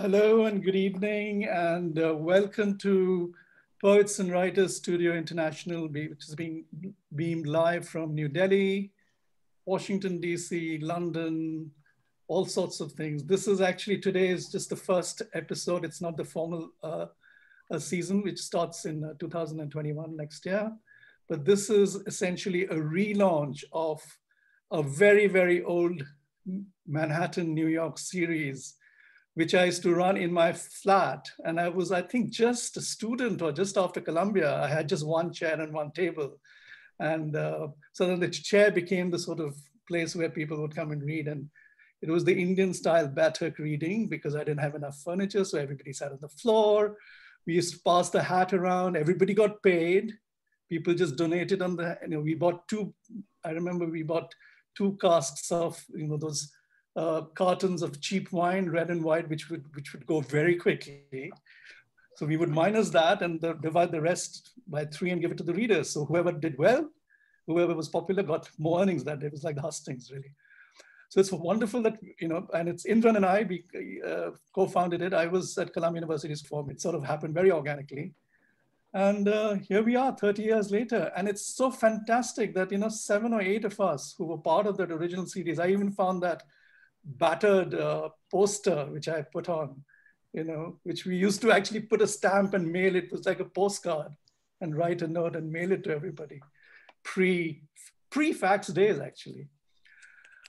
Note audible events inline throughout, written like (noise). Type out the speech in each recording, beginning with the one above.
Hello and good evening, and uh, welcome to Poets and Writers Studio International, which is being beamed live from New Delhi, Washington, DC, London, all sorts of things. This is actually today is just the first episode. It's not the formal uh, season, which starts in uh, 2021 next year. But this is essentially a relaunch of a very, very old Manhattan, New York series which I used to run in my flat. And I was, I think, just a student or just after Columbia. I had just one chair and one table. And uh, so then the chair became the sort of place where people would come and read. And it was the Indian style baithak reading because I didn't have enough furniture. So everybody sat on the floor. We used to pass the hat around. Everybody got paid. People just donated on the, you know, we bought two, I remember we bought two casks of, you know, those uh, cartons of cheap wine, red and white, which would, which would go very quickly. So we would minus that and the, divide the rest by three and give it to the readers. So whoever did well, whoever was popular got more earnings that day. It was like the hustings, really. So it's wonderful that, you know, and it's Indran and I we, uh, co-founded it. I was at Columbia University's form. It sort of happened very organically. And uh, here we are 30 years later. And it's so fantastic that, you know, seven or eight of us who were part of that original series, I even found that battered uh, poster which I put on, you know, which we used to actually put a stamp and mail it. was like a postcard and write a note and mail it to everybody. Pre pre fax days actually.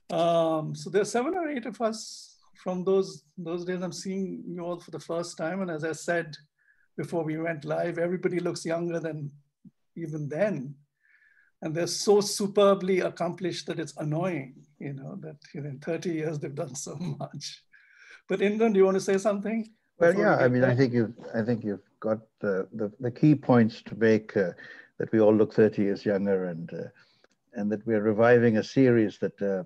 Um, so there are seven or eight of us from those those days. I'm seeing you all for the first time, and as I said before we went live, everybody looks younger than even then and they're so superbly accomplished that it's annoying, you know, that in 30 years they've done so (laughs) much. But Indran, do you want to say something? Well, yeah, we I mean, I think you've, I think you've got the, the, the key points to make uh, that we all look 30 years younger and, uh, and that we're reviving a series that uh,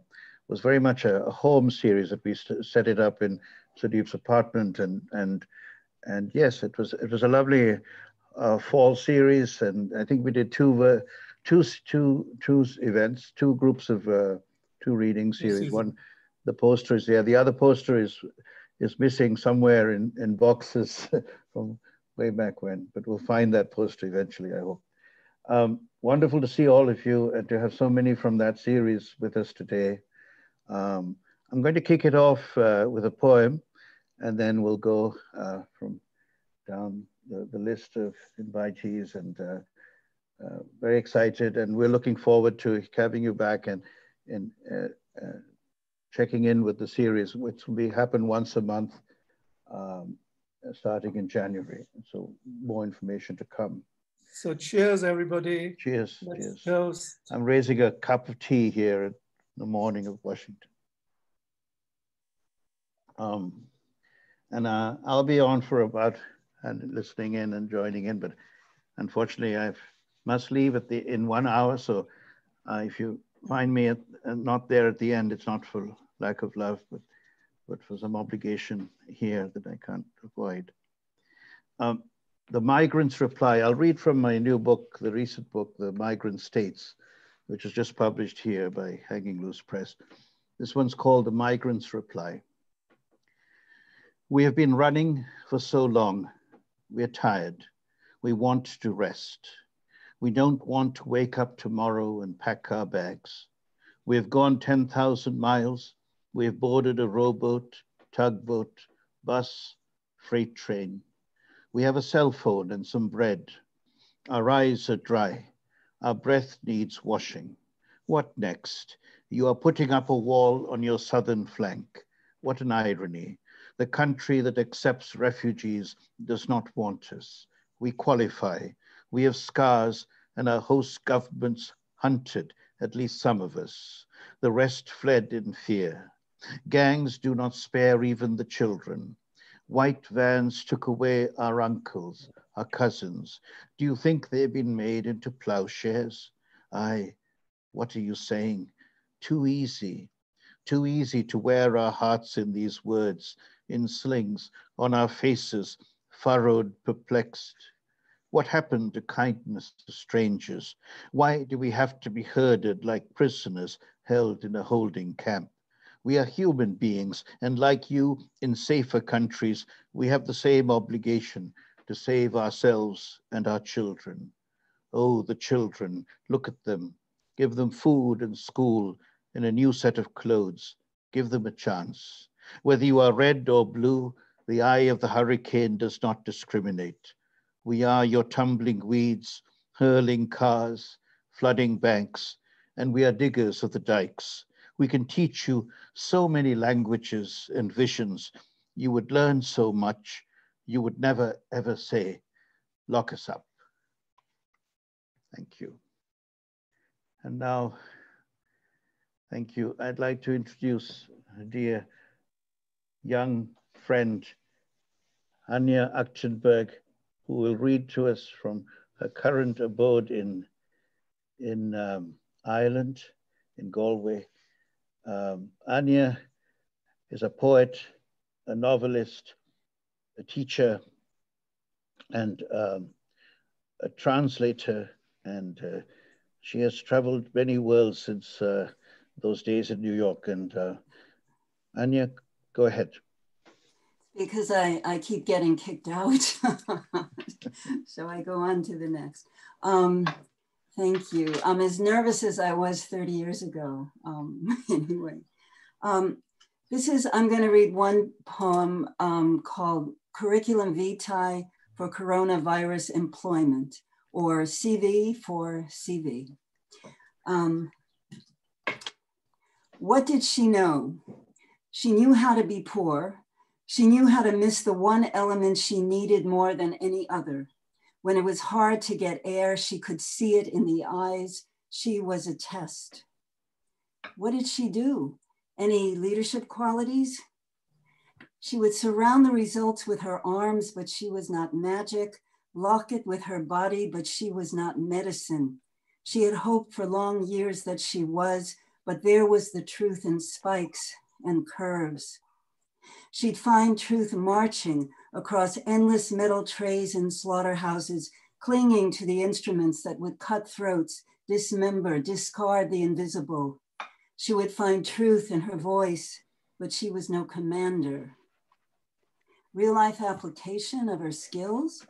was very much a, a, home series that we set it up in Sudeep's apartment and, and, and yes, it was, it was a lovely uh, fall series. And I think we did two, two two two events, two groups of uh, two reading series. One, the poster is there. The other poster is is missing somewhere in in boxes (laughs) from way back when. But we'll find that poster eventually. I hope. Um, wonderful to see all of you and to have so many from that series with us today. Um, I'm going to kick it off uh, with a poem, and then we'll go uh, from down the, the list of invitees and uh, uh, very excited, and we're looking forward to having you back and and uh, uh, checking in with the series, which will be happen once a month, um, starting in January. So more information to come. So cheers, everybody. Cheers. Let's cheers. I'm raising a cup of tea here in the morning of Washington. Um, and uh, I'll be on for about and listening in and joining in, but unfortunately I've must leave at the in one hour. So uh, if you find me at, not there at the end, it's not for lack of love, but but for some obligation here that I can't avoid. Um, the migrants reply. I'll read from my new book, the recent book, The Migrant States, which was just published here by Hanging Loose Press. This one's called The Migrants Reply. We have been running for so long. We're tired. We want to rest. We don't want to wake up tomorrow and pack our bags. We have gone 10,000 miles. We have boarded a rowboat, tugboat, bus, freight train. We have a cell phone and some bread. Our eyes are dry. Our breath needs washing. What next? You are putting up a wall on your southern flank. What an irony. The country that accepts refugees does not want us. We qualify. We have scars and our host governments hunted at least some of us. The rest fled in fear. Gangs do not spare even the children. White vans took away our uncles, our cousins. Do you think they've been made into plowshares? Aye, what are you saying? Too easy, too easy to wear our hearts in these words, in slings, on our faces, furrowed, perplexed. What happened to kindness to strangers? Why do we have to be herded like prisoners held in a holding camp? We are human beings, and like you, in safer countries, we have the same obligation to save ourselves and our children. Oh, the children, look at them. Give them food and school and a new set of clothes. Give them a chance. Whether you are red or blue, the eye of the hurricane does not discriminate. We are your tumbling weeds, hurling cars, flooding banks, and we are diggers of the dikes. We can teach you so many languages and visions. You would learn so much. You would never ever say, lock us up. Thank you. And now, thank you. I'd like to introduce dear young friend, Anya Achtenberg, who will read to us from her current abode in, in um, Ireland, in Galway. Um, Anya is a poet, a novelist, a teacher, and um, a translator and uh, she has traveled many worlds since uh, those days in New York. And uh, Anya, go ahead. Because I, I keep getting kicked out. (laughs) so I go on to the next. Um, thank you. I'm as nervous as I was 30 years ago. Um, (laughs) anyway, um, this is, I'm going to read one poem um, called Curriculum Vitae for Coronavirus Employment or CV for CV. Um, what did she know? She knew how to be poor. She knew how to miss the one element she needed more than any other. When it was hard to get air, she could see it in the eyes. She was a test. What did she do? Any leadership qualities? She would surround the results with her arms, but she was not magic lock it with her body, but she was not medicine. She had hoped for long years that she was, but there was the truth in spikes and curves. She'd find truth marching across endless metal trays in slaughterhouses, clinging to the instruments that would cut throats, dismember, discard the invisible. She would find truth in her voice, but she was no commander. Real life application of her skills?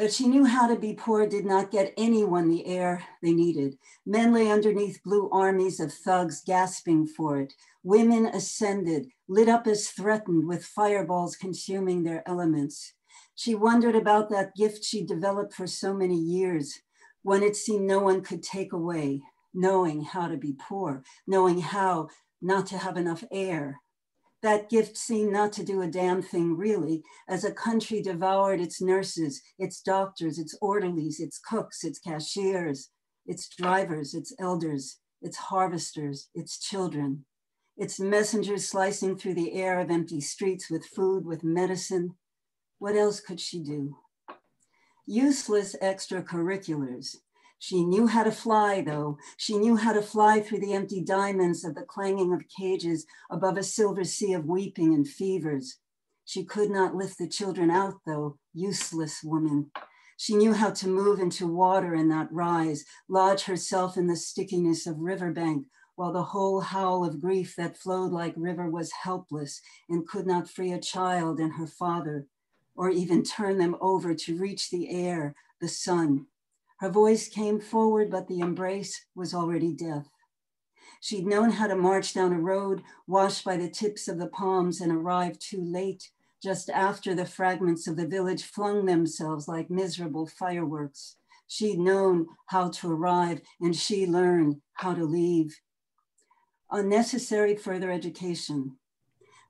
That she knew how to be poor did not get anyone the air they needed. Men lay underneath blue armies of thugs gasping for it. Women ascended, lit up as threatened with fireballs consuming their elements. She wondered about that gift she developed for so many years, when it seemed no one could take away, knowing how to be poor, knowing how not to have enough air, that gift seemed not to do a damn thing really, as a country devoured its nurses, its doctors, its orderlies, its cooks, its cashiers, its drivers, its elders, its harvesters, its children, its messengers slicing through the air of empty streets with food, with medicine. What else could she do? Useless extracurriculars, she knew how to fly, though. She knew how to fly through the empty diamonds of the clanging of cages above a silver sea of weeping and fevers. She could not lift the children out, though, useless woman. She knew how to move into water and not rise, lodge herself in the stickiness of riverbank, while the whole howl of grief that flowed like river was helpless and could not free a child and her father, or even turn them over to reach the air, the sun, her voice came forward, but the embrace was already death. She'd known how to march down a road washed by the tips of the palms and arrive too late, just after the fragments of the village flung themselves like miserable fireworks. She'd known how to arrive and she learned how to leave. Unnecessary further education.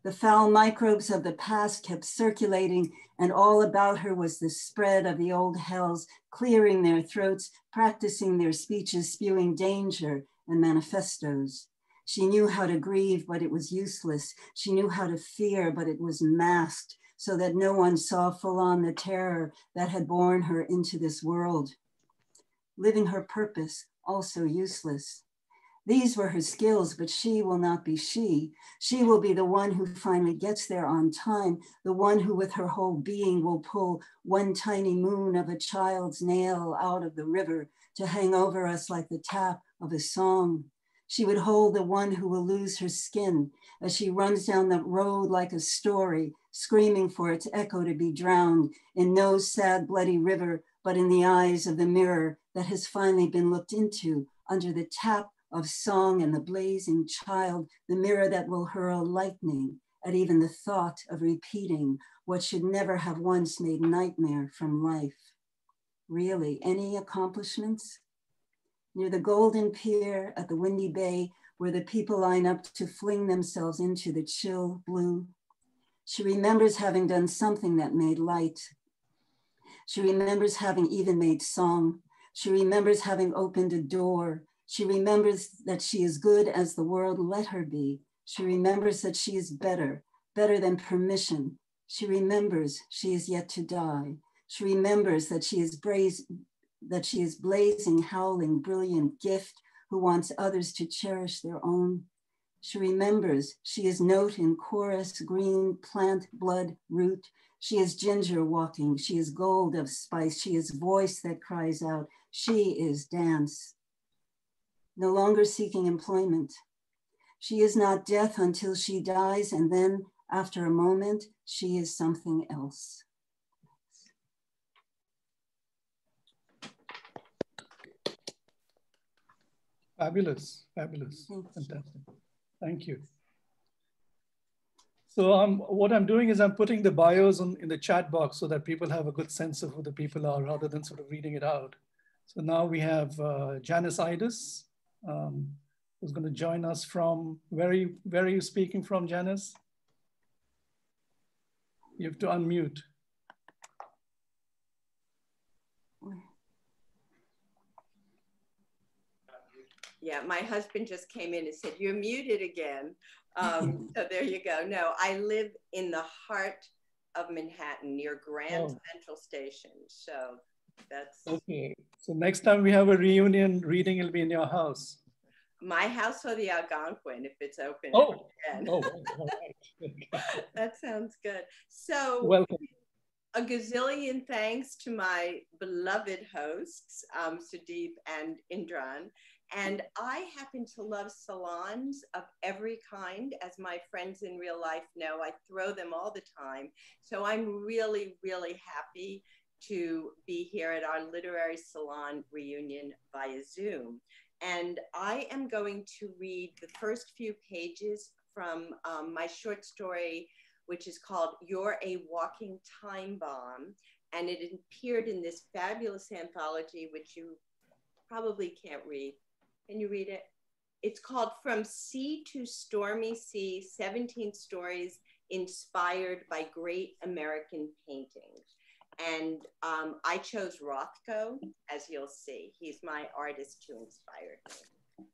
The foul microbes of the past kept circulating, and all about her was the spread of the old hells, clearing their throats, practicing their speeches, spewing danger and manifestos. She knew how to grieve, but it was useless. She knew how to fear, but it was masked so that no one saw full on the terror that had borne her into this world. Living her purpose, also useless. These were her skills, but she will not be she. She will be the one who finally gets there on time, the one who, with her whole being, will pull one tiny moon of a child's nail out of the river to hang over us like the tap of a song. She would hold the one who will lose her skin as she runs down the road like a story, screaming for its echo to be drowned in no sad, bloody river, but in the eyes of the mirror that has finally been looked into under the tap of song and the blazing child, the mirror that will hurl lightning at even the thought of repeating what should never have once made nightmare from life. Really, any accomplishments? near the Golden Pier at the Windy Bay, where the people line up to fling themselves into the chill blue. She remembers having done something that made light. She remembers having even made song. She remembers having opened a door. She remembers that she is good as the world let her be. She remembers that she is better, better than permission. She remembers she is yet to die. She remembers that she is brave, that she is blazing, howling, brilliant gift who wants others to cherish their own. She remembers she is note in chorus, green plant, blood, root. She is ginger walking. She is gold of spice. She is voice that cries out. She is dance. No longer seeking employment. She is not death until she dies, and then after a moment, she is something else. Fabulous, fabulous, fantastic. Thank you. So um, what I'm doing is I'm putting the bios on, in the chat box so that people have a good sense of who the people are rather than sort of reading it out. So now we have uh, Janice Eidus, um, who's going to join us from, where are, you, where are you speaking from, Janice? You have to unmute. Yeah, my husband just came in and said, You're muted again. Um, (laughs) so there you go. No, I live in the heart of Manhattan near Grand oh. Central Station. So that's okay. So next time we have a reunion reading, it'll be in your house. My house or the Algonquin if it's open. Oh, oh (laughs) right. that sounds good. So welcome. A gazillion thanks to my beloved hosts, um, Sudeep and Indran. And I happen to love salons of every kind, as my friends in real life know. I throw them all the time. So I'm really, really happy to be here at our literary salon reunion via Zoom. And I am going to read the first few pages from um, my short story, which is called You're a Walking Time Bomb. And it appeared in this fabulous anthology, which you probably can't read can you read it? It's called From Sea to Stormy Sea 17 Stories Inspired by Great American Paintings. And um, I chose Rothko, as you'll see. He's my artist who inspired me.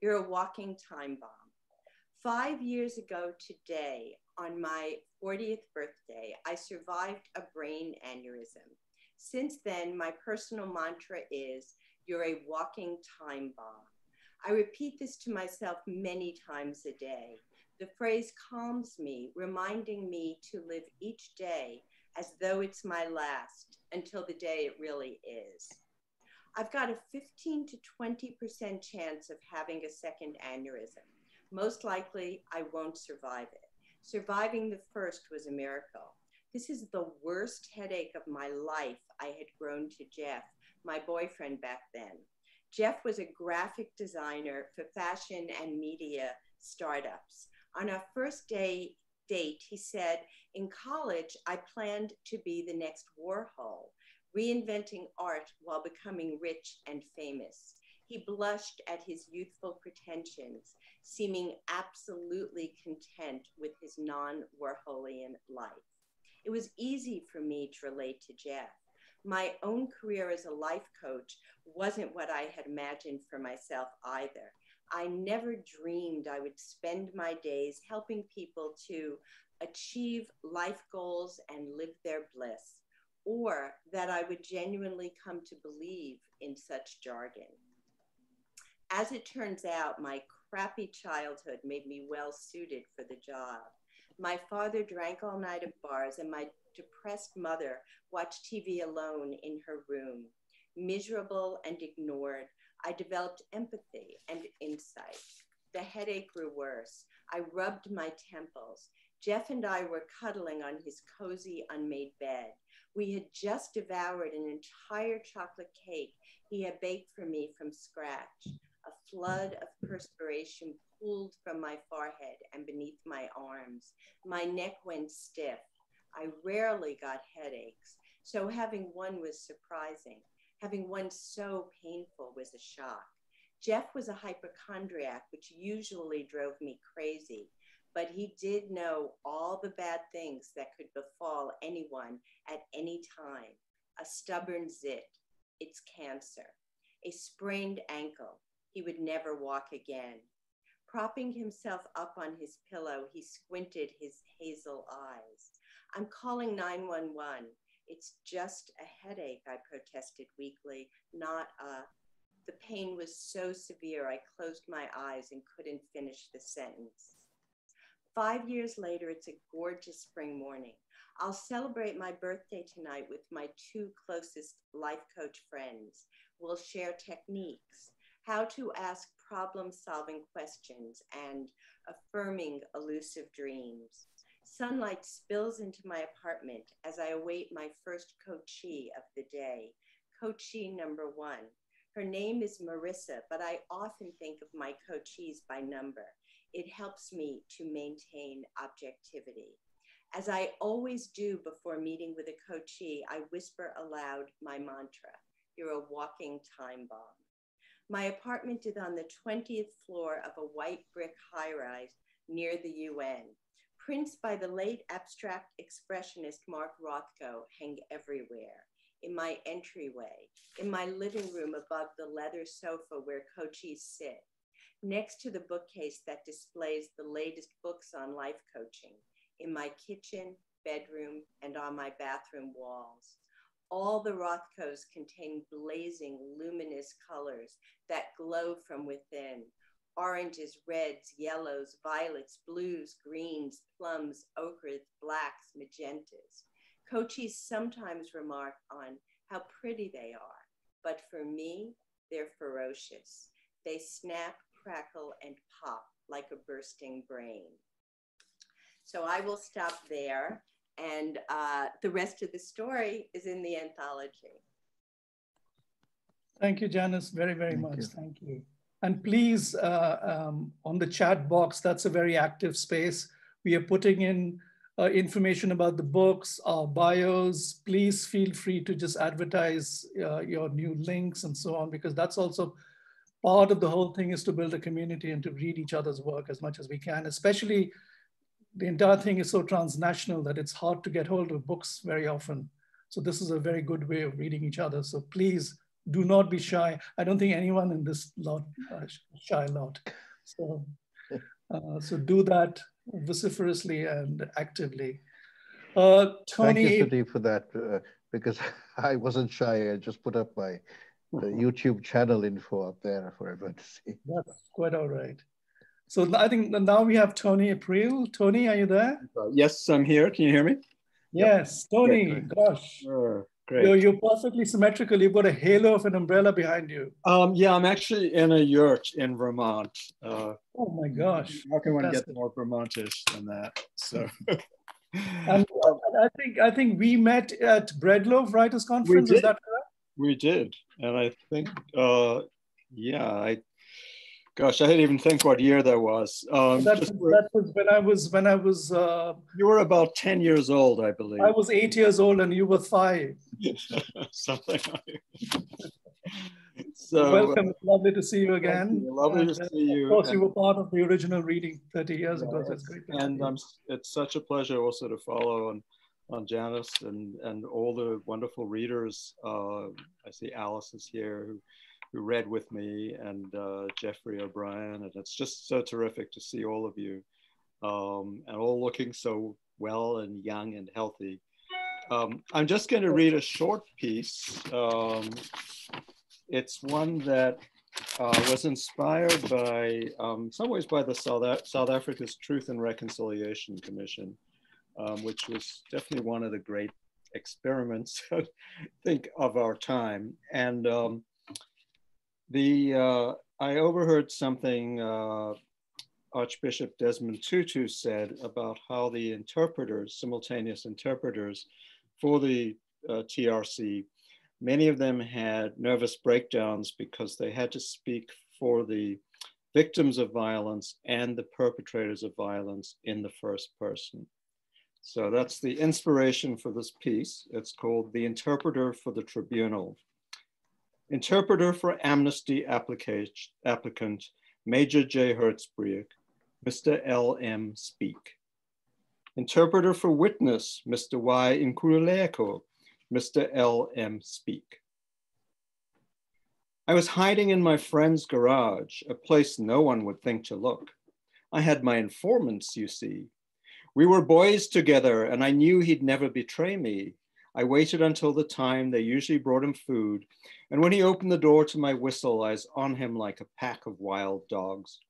You're a walking time bomb. Five years ago today, on my 40th birthday, I survived a brain aneurysm. Since then, my personal mantra is you're a walking time bomb. I repeat this to myself many times a day. The phrase calms me, reminding me to live each day as though it's my last until the day it really is. I've got a 15 to 20% chance of having a second aneurysm. Most likely, I won't survive it. Surviving the first was a miracle. This is the worst headache of my life. I had grown to Jeff, my boyfriend back then. Jeff was a graphic designer for fashion and media startups. On our first day he said, In college, I planned to be the next Warhol, reinventing art while becoming rich and famous. He blushed at his youthful pretensions, seeming absolutely content with his non Warholian life. It was easy for me to relate to Jeff my own career as a life coach wasn't what I had imagined for myself either. I never dreamed I would spend my days helping people to achieve life goals and live their bliss, or that I would genuinely come to believe in such jargon. As it turns out, my crappy childhood made me well suited for the job. My father drank all night at bars, and my depressed mother watched TV alone in her room. Miserable and ignored, I developed empathy and insight. The headache grew worse. I rubbed my temples. Jeff and I were cuddling on his cozy, unmade bed. We had just devoured an entire chocolate cake he had baked for me from scratch. A flood of perspiration pooled from my forehead and beneath my arms. My neck went stiff. I rarely got headaches, so having one was surprising. Having one so painful was a shock. Jeff was a hypochondriac, which usually drove me crazy, but he did know all the bad things that could befall anyone at any time. A stubborn zit, it's cancer. A sprained ankle, he would never walk again. Propping himself up on his pillow, he squinted his hazel eyes. I'm calling 911. It's just a headache, I protested weakly, not a. The pain was so severe, I closed my eyes and couldn't finish the sentence. Five years later, it's a gorgeous spring morning. I'll celebrate my birthday tonight with my two closest life coach friends. We'll share techniques, how to ask problem solving questions, and affirming elusive dreams. Sunlight spills into my apartment as I await my first coachee of the day, coachee number one. Her name is Marissa, but I often think of my coachees by number. It helps me to maintain objectivity. As I always do before meeting with a coachee, I whisper aloud my mantra You're a walking time bomb. My apartment is on the 20th floor of a white brick high rise near the UN. Prints by the late abstract expressionist Mark Rothko hang everywhere in my entryway, in my living room above the leather sofa where coachees sit, next to the bookcase that displays the latest books on life coaching, in my kitchen, bedroom, and on my bathroom walls. All the Rothkos contain blazing, luminous colors that glow from within, oranges, reds, yellows, violets, blues, greens, plums, ochres, blacks, magentas. Coachees sometimes remark on how pretty they are, but for me, they're ferocious. They snap, crackle, and pop like a bursting brain. So I will stop there, and uh, the rest of the story is in the anthology. Thank you, Janice, very, very Thank much. you. Thank you. And please, uh, um, on the chat box, that's a very active space. We are putting in uh, information about the books, our bios. Please feel free to just advertise uh, your new links and so on, because that's also part of the whole thing is to build a community and to read each other's work as much as we can, especially the entire thing is so transnational that it's hard to get hold of books very often. So this is a very good way of reading each other. So please do not be shy. I don't think anyone in this lot uh, shy lot. So, uh, so do that vociferously and actively. Uh, Tony, Thank you, Sudeep, for that, uh, because (laughs) I wasn't shy. I just put up my the YouTube channel info up there for everyone to see. that's quite all right. So I think now we have Tony Eprile. Tony, are you there? Uh, yes, I'm here. Can you hear me? Yes, Tony, great. gosh. Sure. You're, you're perfectly symmetrical. You've got a halo of an umbrella behind you. Um, yeah, I'm actually in a yurt in Vermont. Uh, Oh my gosh. how can one get more Vermontish than that? So, (laughs) And I think I think we met at Breadloaf Writers Conference. Is that correct? we did. And I think, uh, yeah, I, gosh, I didn't even think what year that was. Um, That, just- that was when I was when I was uh, you were about 10 years old, I believe. I was eight years old and you were five. (laughs) Something (laughs) So, uh, Welcome. It's lovely to see you again. you. Lovely And, to uh, see you. Of course, you were part of the original reading 30 years ago. Yeah, So it's great. and um, it's such a pleasure also to follow on on Janice and and all the wonderful readers. Uh, I see Alice is here who who read with me and uh, Geoffrey O'Brien, and it's just so terrific to see all of you um, and all looking so well and young and healthy. Um, I'm just going to read a short piece. Um, it's one that uh, was inspired by, um, some ways, by the South, Af- South Africa's Truth and Reconciliation Commission, um, which was definitely one of the great experiments, (laughs) I think, of our time. And um, the uh, I overheard something uh, Archbishop Desmond Tutu said about how the interpreters, simultaneous interpreters for the uh, TRC, many of them had nervous breakdowns because they had to speak for the victims of violence and the perpetrators of violence in the first person. So that's the inspiration for this piece. It's called The Interpreter for the Tribunal. Interpreter for Amnesty applicant, Major J. Hertzbriek, Mr. L. M. Speak. Interpreter for witness, Mr. Y. Nkululeko, Mr. L. M. Speak. I was hiding in my friend's garage, a place no one would think to look. I had my informants, you see. We were boys together, and I knew he'd never betray me. I waited until the time they usually brought him food, and when he opened the door to my whistle, I was on him like a pack of wild dogs.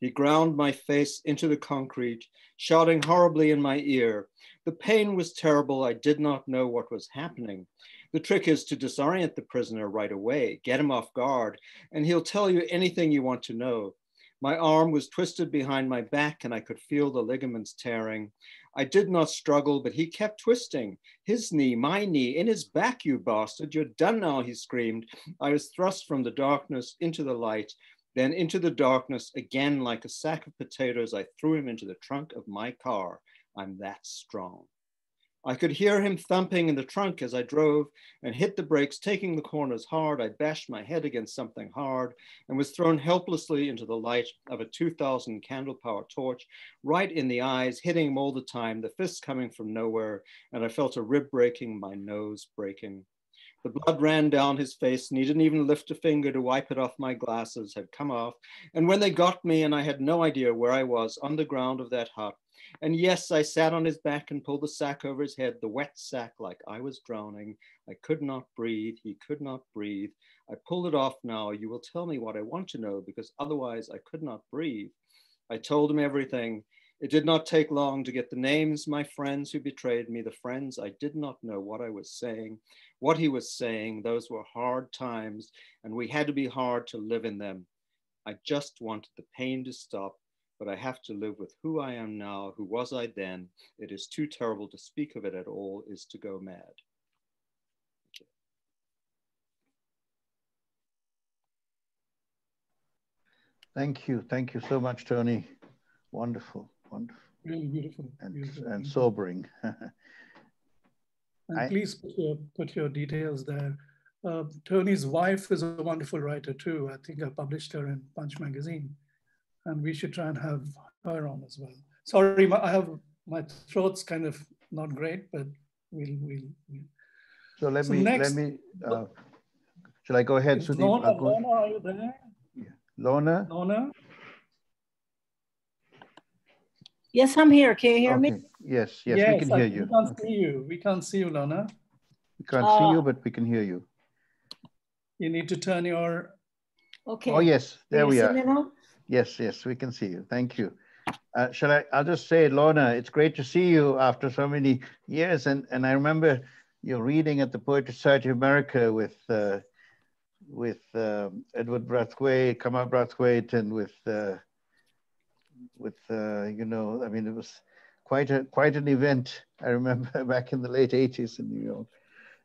He ground my face into the concrete, shouting horribly in my ear. The pain was terrible. I did not know what was happening. The trick is to disorient the prisoner right away, get him off guard, and he'll tell you anything you want to know. My arm was twisted behind my back and I could feel the ligaments tearing. I did not struggle, but he kept twisting. His knee, my knee, in his back, you bastard. You're done now, he screamed. I was thrust from the darkness into the light, then into the darkness again like a sack of potatoes. I threw him into the trunk of my car. I'm that strong. I could hear him thumping in the trunk as I drove and hit the brakes, taking the corners hard. I bashed my head against something hard and was thrown helplessly into the light of a 2000 candle power torch, right in the eyes, hitting him all the time, the fists coming from nowhere. And I felt a rib breaking, my nose breaking. The blood ran down his face and he didn't even lift a finger to wipe it off my glasses had come off. And when they got me and I had no idea where I was on the ground of that hut, and yes, I sat on his back and pulled the sack over his head, the wet sack, like I was drowning. I could not breathe. He could not breathe. I pulled it off now. You will tell me what I want to know because otherwise I could not breathe. I told him everything. It did not take long to get the names, my friends who betrayed me, the friends I did not know what I was saying, what he was saying. Those were hard times, and we had to be hard to live in them. I just wanted the pain to stop but I have to live with who I am now, who was I then. It is too terrible to speak of it at all, is to go mad. Thank you. Thank you so much, Tony. Wonderful, wonderful. Really beautiful. And, beautiful. and sobering. (laughs) and I, please put your, put your details there. Uh, Tony's wife is a wonderful writer too. I think I published her in Punch magazine and we should try and have her on as well. Sorry, my, I have my throat's kind of not great, but we'll we'll. we'll. So let so me next, let me. Uh, shall I go ahead, Sudeep? Lorna, Lorna, are you there? Yeah. Lorna. Lorna. Yes, I'm here. Can you hear okay. me? Yes, yes, yes, we can I, hear you. We can't okay. see you. We can't see you, Lorna. We can't uh, see you, but we can hear you. You need to turn your. Okay. Oh yes, there we are. Yes, yes, we can see you. Thank you. Uh, shall I, I'll just say, Lorna, it's great to see you after so many years. And, and I remember your reading at the Poetry Society of America with, uh, with uh, Edward Brathwaite, Kamau Brathwaite, and with, uh, with uh, you know, I mean, it was quite, a, quite an event. I remember (laughs) back in the late 80s in New York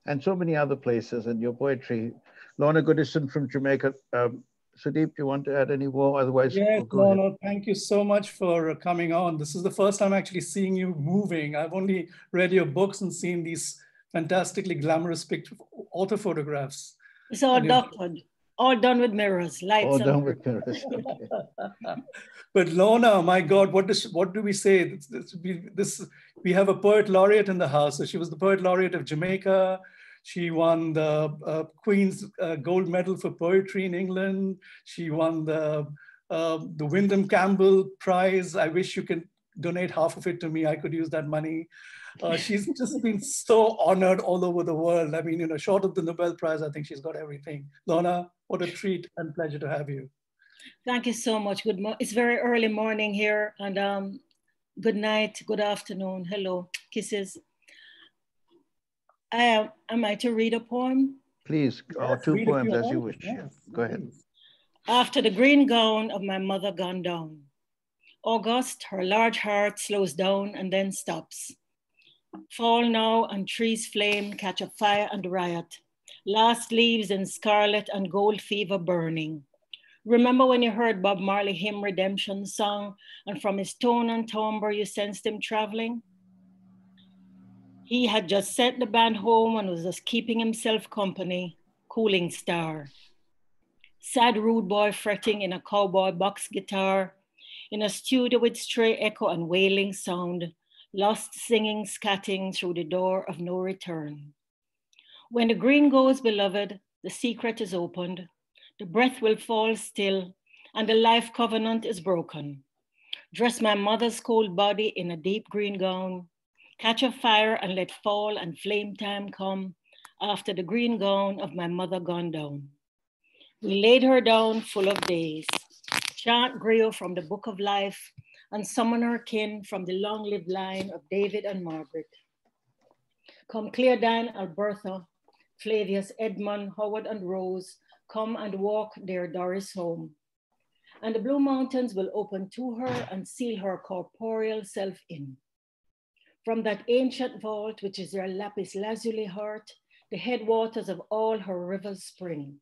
and so many other places and your poetry. Lorna Goodison from Jamaica, um, Sudeep, do you want to add any more? Otherwise, yes, no, no, thank you so much for coming on. This is the first time actually seeing you moving. I've only read your books and seen these fantastically glamorous picture, auto photographs. It's all doctored, all done with mirrors, lights. All done with mirrors. (laughs) but Lorna, my God, what does what do we say? This, this, we, this we have a poet laureate in the house. So she was the poet laureate of Jamaica. She won the uh, Queen's uh, Gold Medal for Poetry in England. She won the, uh, the Windham-Campbell Prize. I wish you could donate half of it to me. I could use that money. Uh, (laughs) she's just been so honored all over the world. I mean, you know, short of the Nobel Prize, I think she's got everything. Lorna, what a treat and pleasure to have you. Thank you so much. Good morning. It's very early morning here and um, good night, good afternoon. Hello, kisses. I am, am I to read a poem? Please, yes, or two poems as you wish. Yes, Go ahead. after the green gown of my mother gone down. August, her large heart slows down and then stops. Fall now and trees flame, catch a fire and riot. Last leaves in scarlet and gold fever burning. Remember when you heard Bob Marley hymn redemption song and from his tone and timbre you sensed him traveling? He had just sent the band home and was just keeping himself company, cooling star. Sad rude boy fretting in a cowboy box guitar, in a studio with stray echo and wailing sound, lost singing, scatting through the door of no return. When the green goes, beloved, the secret is opened, the breath will fall still, and the life covenant is broken. Dress my mother's cold body in a deep green gown, catch a fire and let fall and flame time come after the green gown of my mother gone down. We laid her down full of days, chant griot from the book of life, and summon her kin from the long-lived line of David and Margaret. Come Cleodine, Albertha, Flavius, Edmund, Howard, and Rose, come and walk their Doris home. And the Blue Mountains will open to her and seal her corporeal self in. From that ancient vault, which is their lapis lazuli heart, the headwaters of all her rivers spring.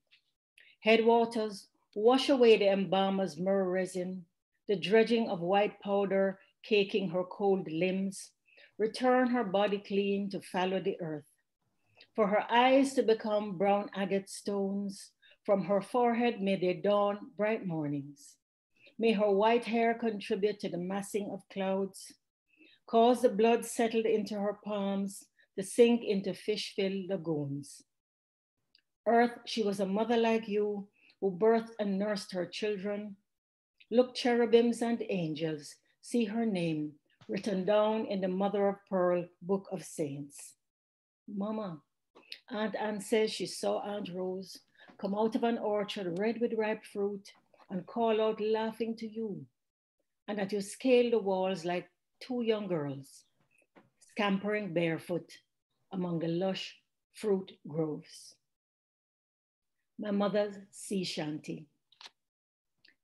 Headwaters, wash away the embalmer's myrrh resin, the dredging of white powder caking her cold limbs, return her body clean to fallow the earth. For her eyes to become brown agate stones, from her forehead may they dawn bright mornings. May her white hair contribute to the massing of clouds, cause the blood settled into her palms to sink into fish-filled lagoons. Earth, she was a mother like you, who birthed and nursed her children. Look, cherubims and angels, see her name written down in the mother of pearl book of saints. Mama, Aunt Anne says she saw Aunt Rose come out of an orchard red with ripe fruit and call out laughing to you, and that you scale the walls like two young girls, scampering barefoot among the lush fruit groves. My mother's sea shanty.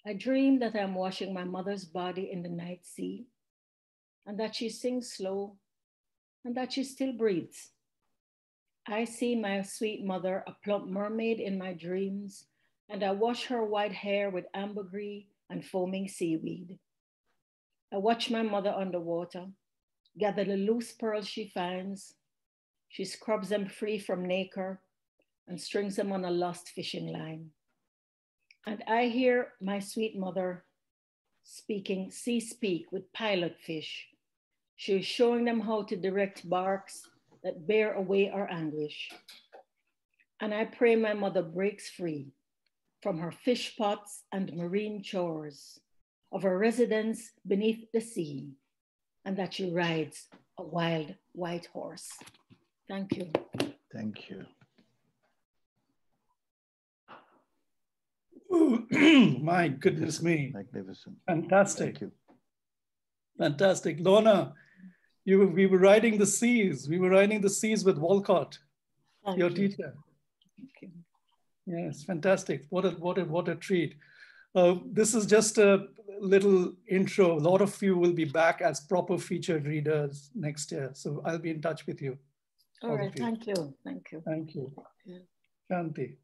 I dream that I'm washing my mother's body in the night sea, and that she sings slow, and that she still breathes I see my sweet mother, a plump mermaid in my dreams, and I wash her white hair with ambergris and foaming seaweed. I watch my mother underwater, gather the loose pearls she finds. She scrubs them free from nacre and strings them on a lost fishing line. And I hear my sweet mother speaking sea speak with pilot fish. She is showing them how to direct barks that bear away our anguish. And I pray my mother breaks free from her fish pots and marine chores, of her residence beneath the sea, and that she rides a wild white horse. Thank you. Thank you. (clears throat) My goodness me. Magnificent. Fantastic. Thank you. Fantastic. Lorna, you, we were riding the seas. We were riding the seas with Walcott, Thank your you. teacher. Thank you. Yes, fantastic. What a, what a, what a treat. Uh, this is just a little intro. A lot of you will be back as proper featured readers next year. So I'll be in touch with you. All All right, you. thank you, thank you. Thank you. Yeah. Shanti.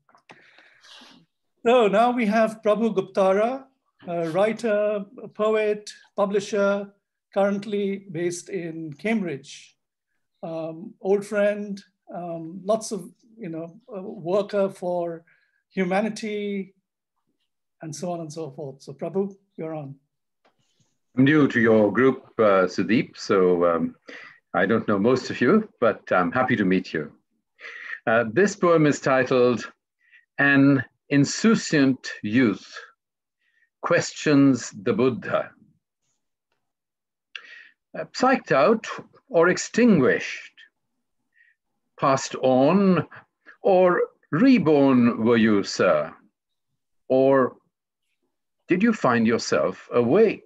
So now we have Prabhu Guptara, a writer, a poet, publisher, currently based in Cambridge. Um, old friend, um, lots of, you know, worker for humanity and so on and so forth. So Prabhu, you're on. I'm new to your group, uh, Sudeep, so um, I don't know most of you, but I'm happy to meet you. Uh, this poem is titled An Insouciant Youth Questions the Buddha. Uh, psyched out or extinguished, passed on or reborn were you, sir? Or did you find yourself awake?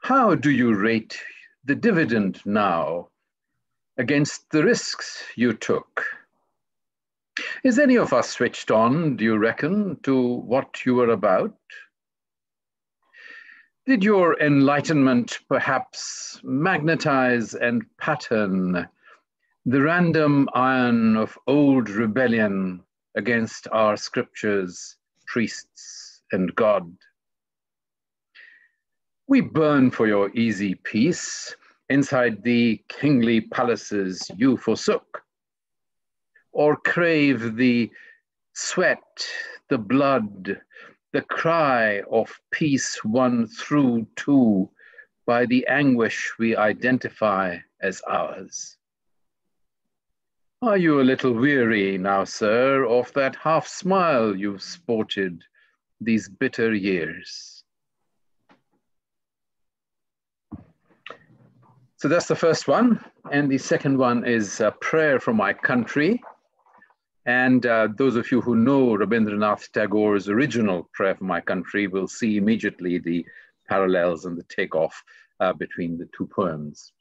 How do you rate the dividend now against the risks you took? Is any of us switched on, do you reckon, to what you were about? Did your enlightenment perhaps magnetize and pattern the random iron of old rebellion against our scriptures, priests, and God? We burn for your easy peace inside the kingly palaces you forsook, or crave the sweat, the blood, the cry of peace won through too by the anguish we identify as ours. Are you a little weary now, sir, of that half smile you've sported these bitter years? So that's the first one. And the second one is a prayer for my country. And uh, those of you who know Rabindranath Tagore's original Prayer for My Country will see immediately the parallels and the takeoff uh, between the two poems.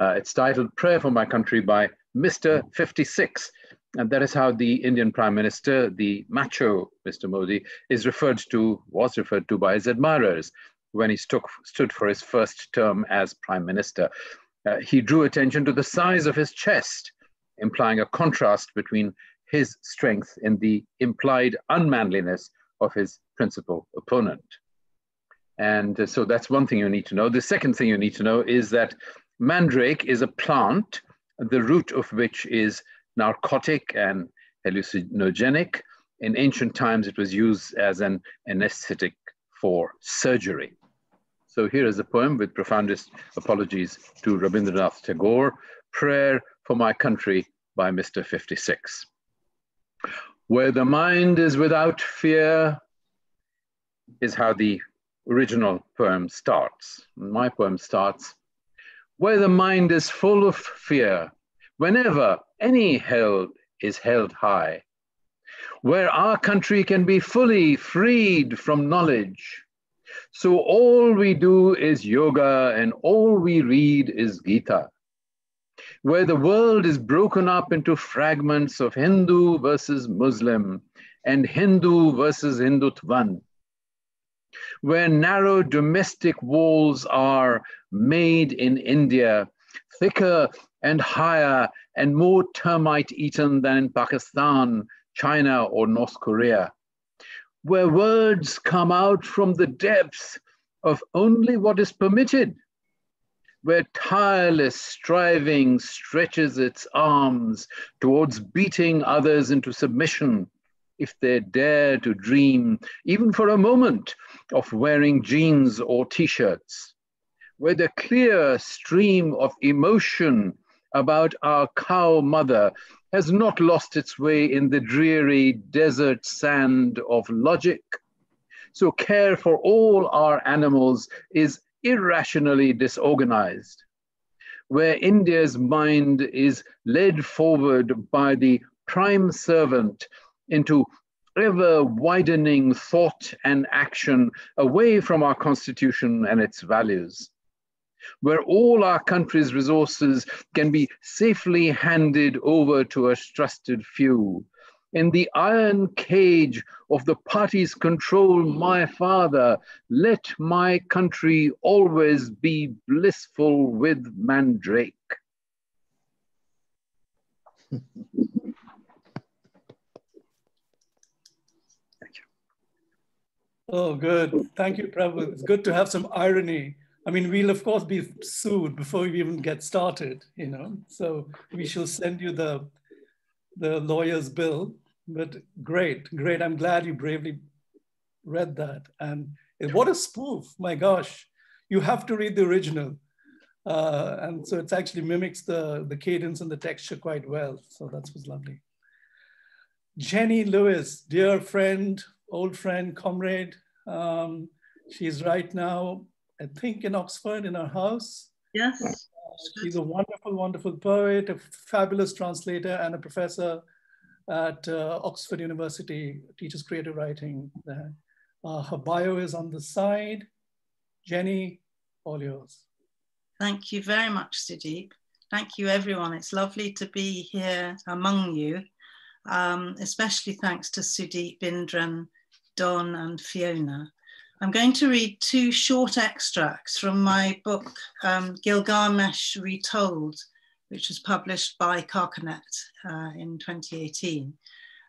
Uh, it's titled Prayer for My Country by Mr. 56. And that is how the Indian Prime Minister, the macho Mr. Modi, is referred to, was referred to by his admirers when he stood, stood for his first term as Prime Minister. Uh, he drew attention to the size of his chest, implying a contrast between his strength and the implied unmanliness of his principal opponent. And uh, so that's one thing you need to know. The second thing you need to know is that mandrake is a plant, the root of which is narcotic and hallucinogenic. In ancient times, it was used as an anesthetic for surgery. So here is a poem with profoundest apologies to Rabindranath Tagore, Prayer for My Country by Mr. 56. Where the mind is without fear is how the original poem starts. My poem starts, where the mind is full of fear, whenever any held is held high, where our country can be fully freed from knowledge. So all we do is yoga and all we read is Gita where the world is broken up into fragments of Hindu versus Muslim and Hindu versus Hindutvan, where narrow domestic walls are made in India, thicker and higher and more termite eaten than in Pakistan, China, or North Korea, where words come out from the depths of only what is permitted where tireless striving stretches its arms towards beating others into submission if they dare to dream, even for a moment, of wearing jeans or t shirts, where the clear stream of emotion about our cow mother has not lost its way in the dreary desert sand of logic. So, care for all our animals is irrationally disorganized, where India's mind is led forward by the prime servant into ever widening thought and action away from our constitution and its values, where all our country's resources can be safely handed over to a trusted few, in the iron cage of the party's control, my father, let my country always be blissful with mandrake. (laughs) Thank you. Oh, good. Thank you, Prabhu. It's good to have some irony. I mean, we'll of course be sued before we even get started, you know. So we shall send you the the lawyer's bill but great, great. I'm glad you bravely read that. And what a spoof, my gosh. You have to read the original. Uh, and so it actually mimics the, the cadence and the texture quite well. So that was lovely. Jenny Lewis, dear friend, old friend, comrade. Um, she's right now, I think in Oxford in her house. Yes. Uh, she's a wonderful, wonderful poet, a fabulous translator and a professor at uh, Oxford University, teaches creative writing there. Uh, her bio is on the side. Jenny, all yours. Thank you very much, Sudeep. Thank you, everyone. It's lovely to be here among you. um, especially thanks to Sudeep, Indran, Don and Fiona. I'm going to read two short extracts from my book, um, Gilgamesh Retold, which was published by Carcanet uh, in 2018.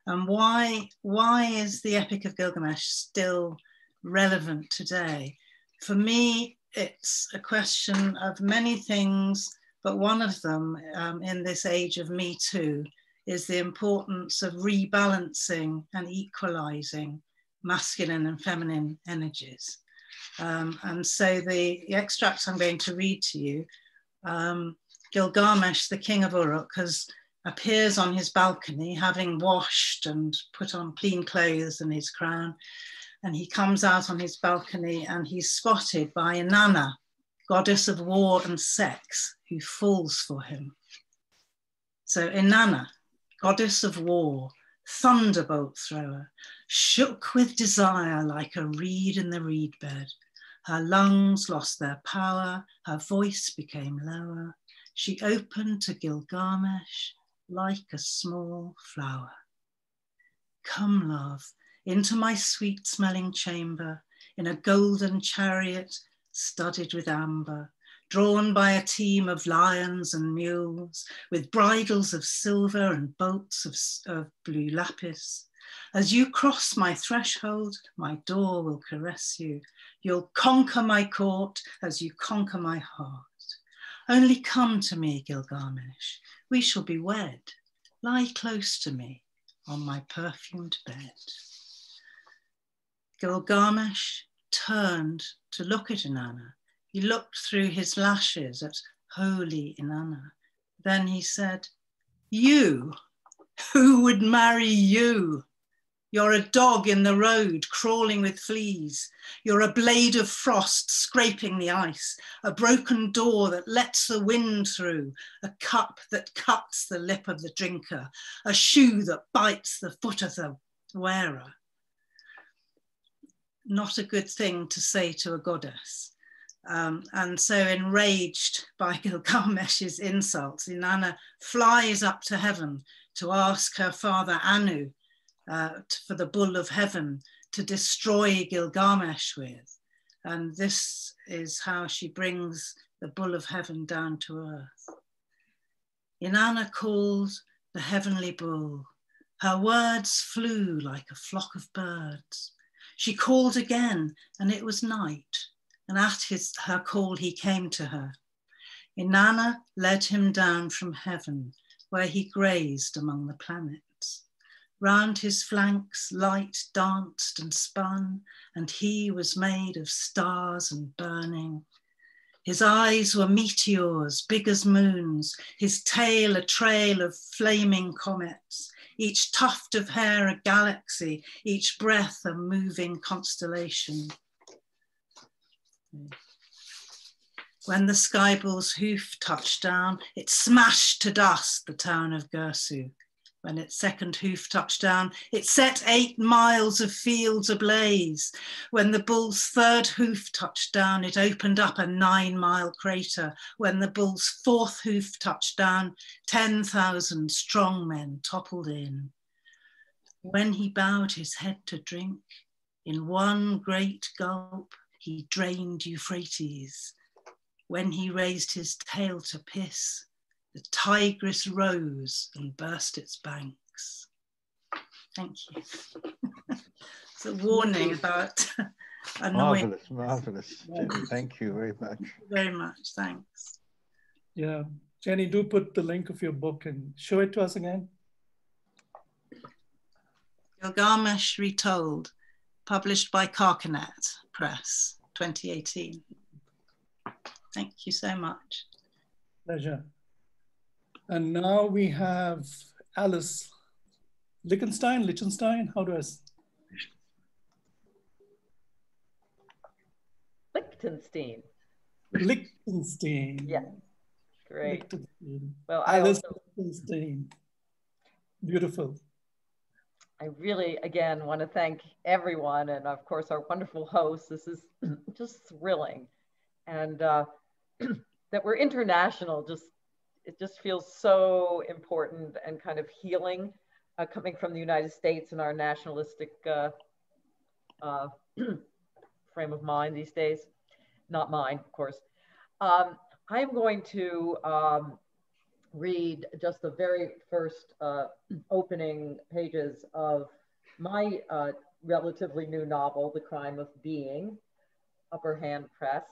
And why, why is the Epic of Gilgamesh still relevant today? For me, it's a question of many things, but one of them um, in this age of Me Too is the importance of rebalancing and equalizing masculine and feminine energies. Um, and so the, the extract I'm going to read to you um, Gilgamesh, the king of Uruk, has appears on his balcony, having washed and put on clean clothes and his crown. And he comes out on his balcony and he's spotted by Inanna, goddess of war and sex, who falls for him. So Inanna, goddess of war, thunderbolt thrower, shook with desire like a reed in the reed bed. Her lungs lost their power, her voice became lower. She opened to Gilgamesh like a small flower. Come, love, into my sweet smelling chamber in a golden chariot studded with amber, drawn by a team of lions and mules, with bridles of silver and bolts of, of blue lapis. As you cross my threshold, my door will caress you. You'll conquer my court as you conquer my heart. Only come to me, Gilgamesh. We shall be wed. Lie close to me on my perfumed bed. Gilgamesh turned to look at Inanna. He looked through his lashes at holy Inanna. Then he said, You, who would marry you? You're a dog in the road crawling with fleas. You're a blade of frost scraping the ice, a broken door that lets the wind through, a cup that cuts the lip of the drinker, a shoe that bites the foot of the wearer. Not a good thing to say to a goddess. Um, and so enraged (laughs) by Gilgamesh's insults, Inanna flies up to heaven to ask her father Anu uh, for the bull of heaven to destroy Gilgamesh with. And this is how she brings the bull of heaven down to earth. Inanna called the heavenly bull. Her words flew like a flock of birds. She called again, and it was night. And at his, her call, he came to her. Inanna led him down from heaven, where he grazed among the planets. Round his flanks light danced and spun, and he was made of stars and burning. His eyes were meteors, big as moons, his tail a trail of flaming comets, each tuft of hair a galaxy, each breath a moving constellation. When the skybull's hoof touched down, it smashed to dust the town of Girsu. when its second hoof touched down. It set eight miles of fields ablaze. When the bull's third hoof touched down, it opened up a nine mile crater. When the bull's fourth hoof touched down, 10,000 strong men toppled in. When he bowed his head to drink, in one great gulp, he drained Euphrates. When he raised his tail to piss, the Tigris rose and burst its banks. Thank you. (laughs) it's a warning about (laughs) annoying. Marvelous, marvelous. Thank you very much. You very much, thanks. Yeah, Jenny, do put the link of your book and show it to us again. Gilgamesh Retold, published by Carcanet Press, 2018. Thank you so much. Pleasure. And now we have Alice Lichtenstein, Lichtenstein, how do I? Lichtenstein. Lichtenstein. Yeah, great. Lichtenstein. Well, Alice also, Lichtenstein. Beautiful. I really, again, want to thank everyone and, of course, our wonderful host. This is (clears throat) just thrilling. And uh, (clears throat) that we're international just it just feels so important and kind of healing uh, coming from the United States and our nationalistic uh, uh, (clears throat) frame of mind these days. Not mine, of course. Um, I'm going to um, read just the very first uh, opening pages of my uh, relatively new novel, The Crime of Being, Upper Hand Press.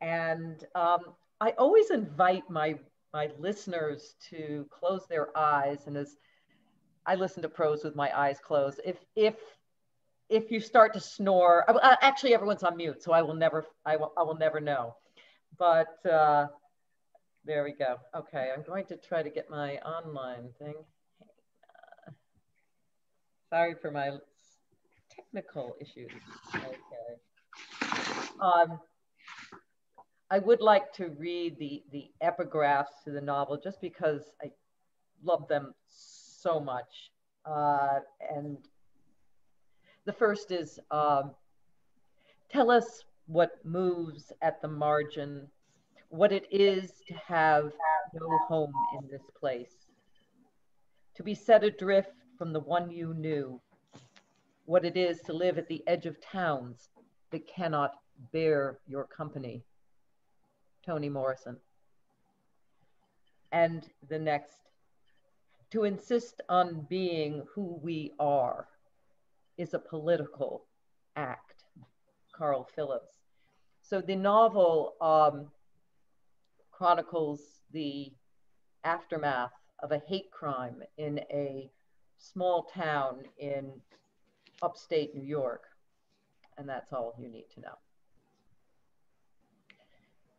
And um, I always invite my, my listeners to close their eyes. And as I listen to prose with my eyes closed, if, if, if you start to snore, uh, actually everyone's on mute, so I will never, I will, I will never know. But uh, there we go. Okay, I'm going to try to get my online thing. Sorry for my technical issues. Okay. Um, I would like to read the, the epigraphs to the novel just because I love them so much. Uh, and the first is um, tell us what moves at the margin, what it is to have no home in this place, to be set adrift from the one you knew, what it is to live at the edge of towns that cannot bear your company. Toni Morrison. And the next, to insist on being who we are is a political act. Carl Phillips. So the novel um, chronicles the aftermath of a hate crime in a small town in upstate New York. And that's all you need to know.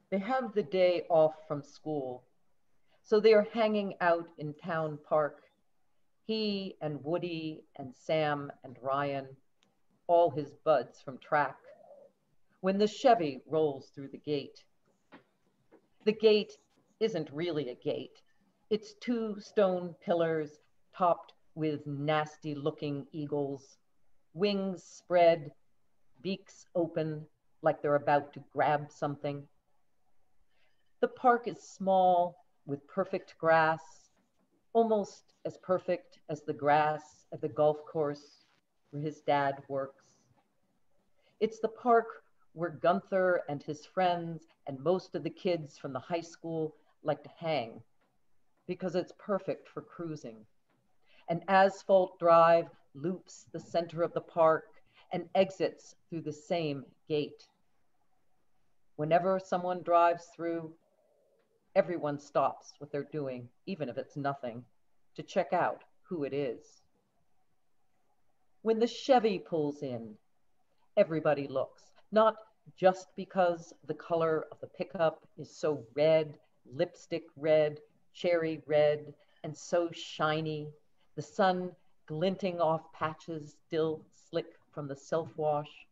They have the day off from school. So they are hanging out in town park. He and Woody and Sam and Ryan, all his buds from track. When the Chevy rolls through the gate. The gate isn't really a gate. It's two stone pillars topped with nasty looking eagles wings spread, beaks open like they're about to grab something. The park is small with perfect grass, almost as perfect as the grass at the golf course where his dad works. It's the park where Gunther and his friends and most of the kids from the high school like to hang because it's perfect for cruising. An asphalt drive loops the center of the park, and exits through the same gate. Whenever someone drives through, everyone stops what they're doing, even if it's nothing, to check out who it is. When the Chevy pulls in, everybody looks, not just because the color of the pickup is so red, lipstick red, cherry red, and so shiny, the sun glinting off patches still slick from the self-wash,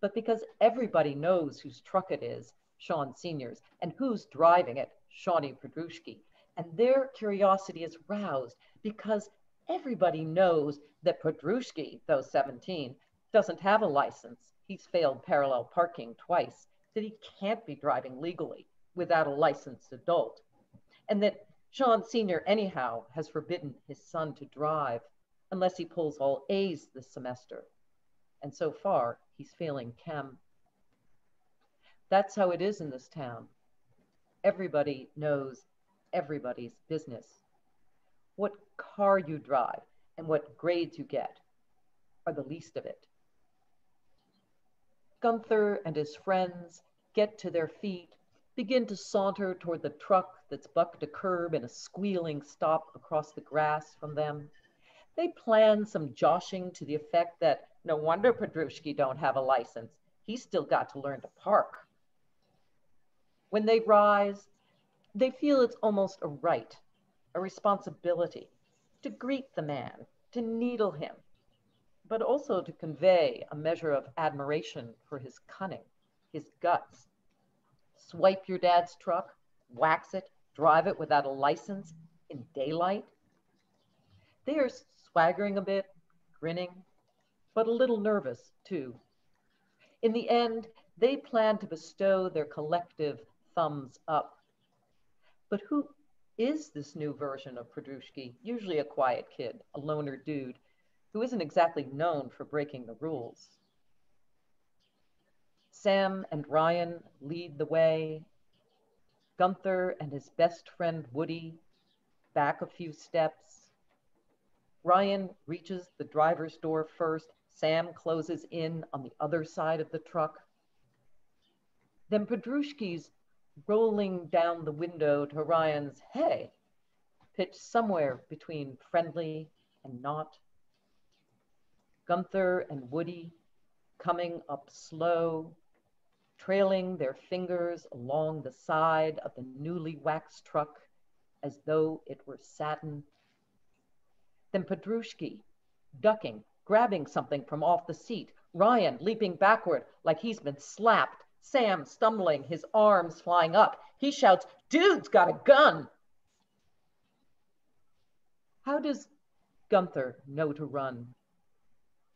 but because everybody knows whose truck it is, Sean Sr.'s, and who's driving it, Shawnee Petrushki. And their curiosity is roused because everybody knows that Petrushki, though 17, doesn't have a license. He's failed parallel parking twice, that he can't be driving legally without a licensed adult, and that Sean Sr., anyhow, has forbidden his son to drive unless he pulls all A's this semester. And so far, he's failing chem. That's how it is in this town. Everybody knows everybody's business. What car you drive and what grades you get are the least of it. Gunther and his friends get to their feet, begin to saunter toward the truck that's bucked a curb in a squealing stop across the grass from them. They plan some joshing to the effect that no wonder Petrushki don't have a license. He's still got to learn to park. When they rise, they feel it's almost a right, a responsibility to greet the man, to needle him, but also to convey a measure of admiration for his cunning, his guts. Swipe your dad's truck, wax it, drive it without a license in daylight. They are swaggering a bit, grinning, but a little nervous too. In the end, they plan to bestow their collective thumbs up. But who, is this new version of Petrushki, usually a quiet kid, a loner dude, who isn't exactly known for breaking the rules. Sam and Ryan lead the way. Gunther and his best friend Woody back a few steps. Ryan reaches the driver's door first. Sam closes in on the other side of the truck. Then Petrushki's rolling down the window to Ryan's hey, pitched somewhere between friendly and not. Gunther and Woody coming up slow, trailing their fingers along the side of the newly waxed truck as though it were satin. Then Petrushki, ducking, grabbing something from off the seat, Ryan leaping backward like he's been slapped, Sam stumbling, his arms flying up. He shouts, Dude's got a gun! How does Gunther know to run?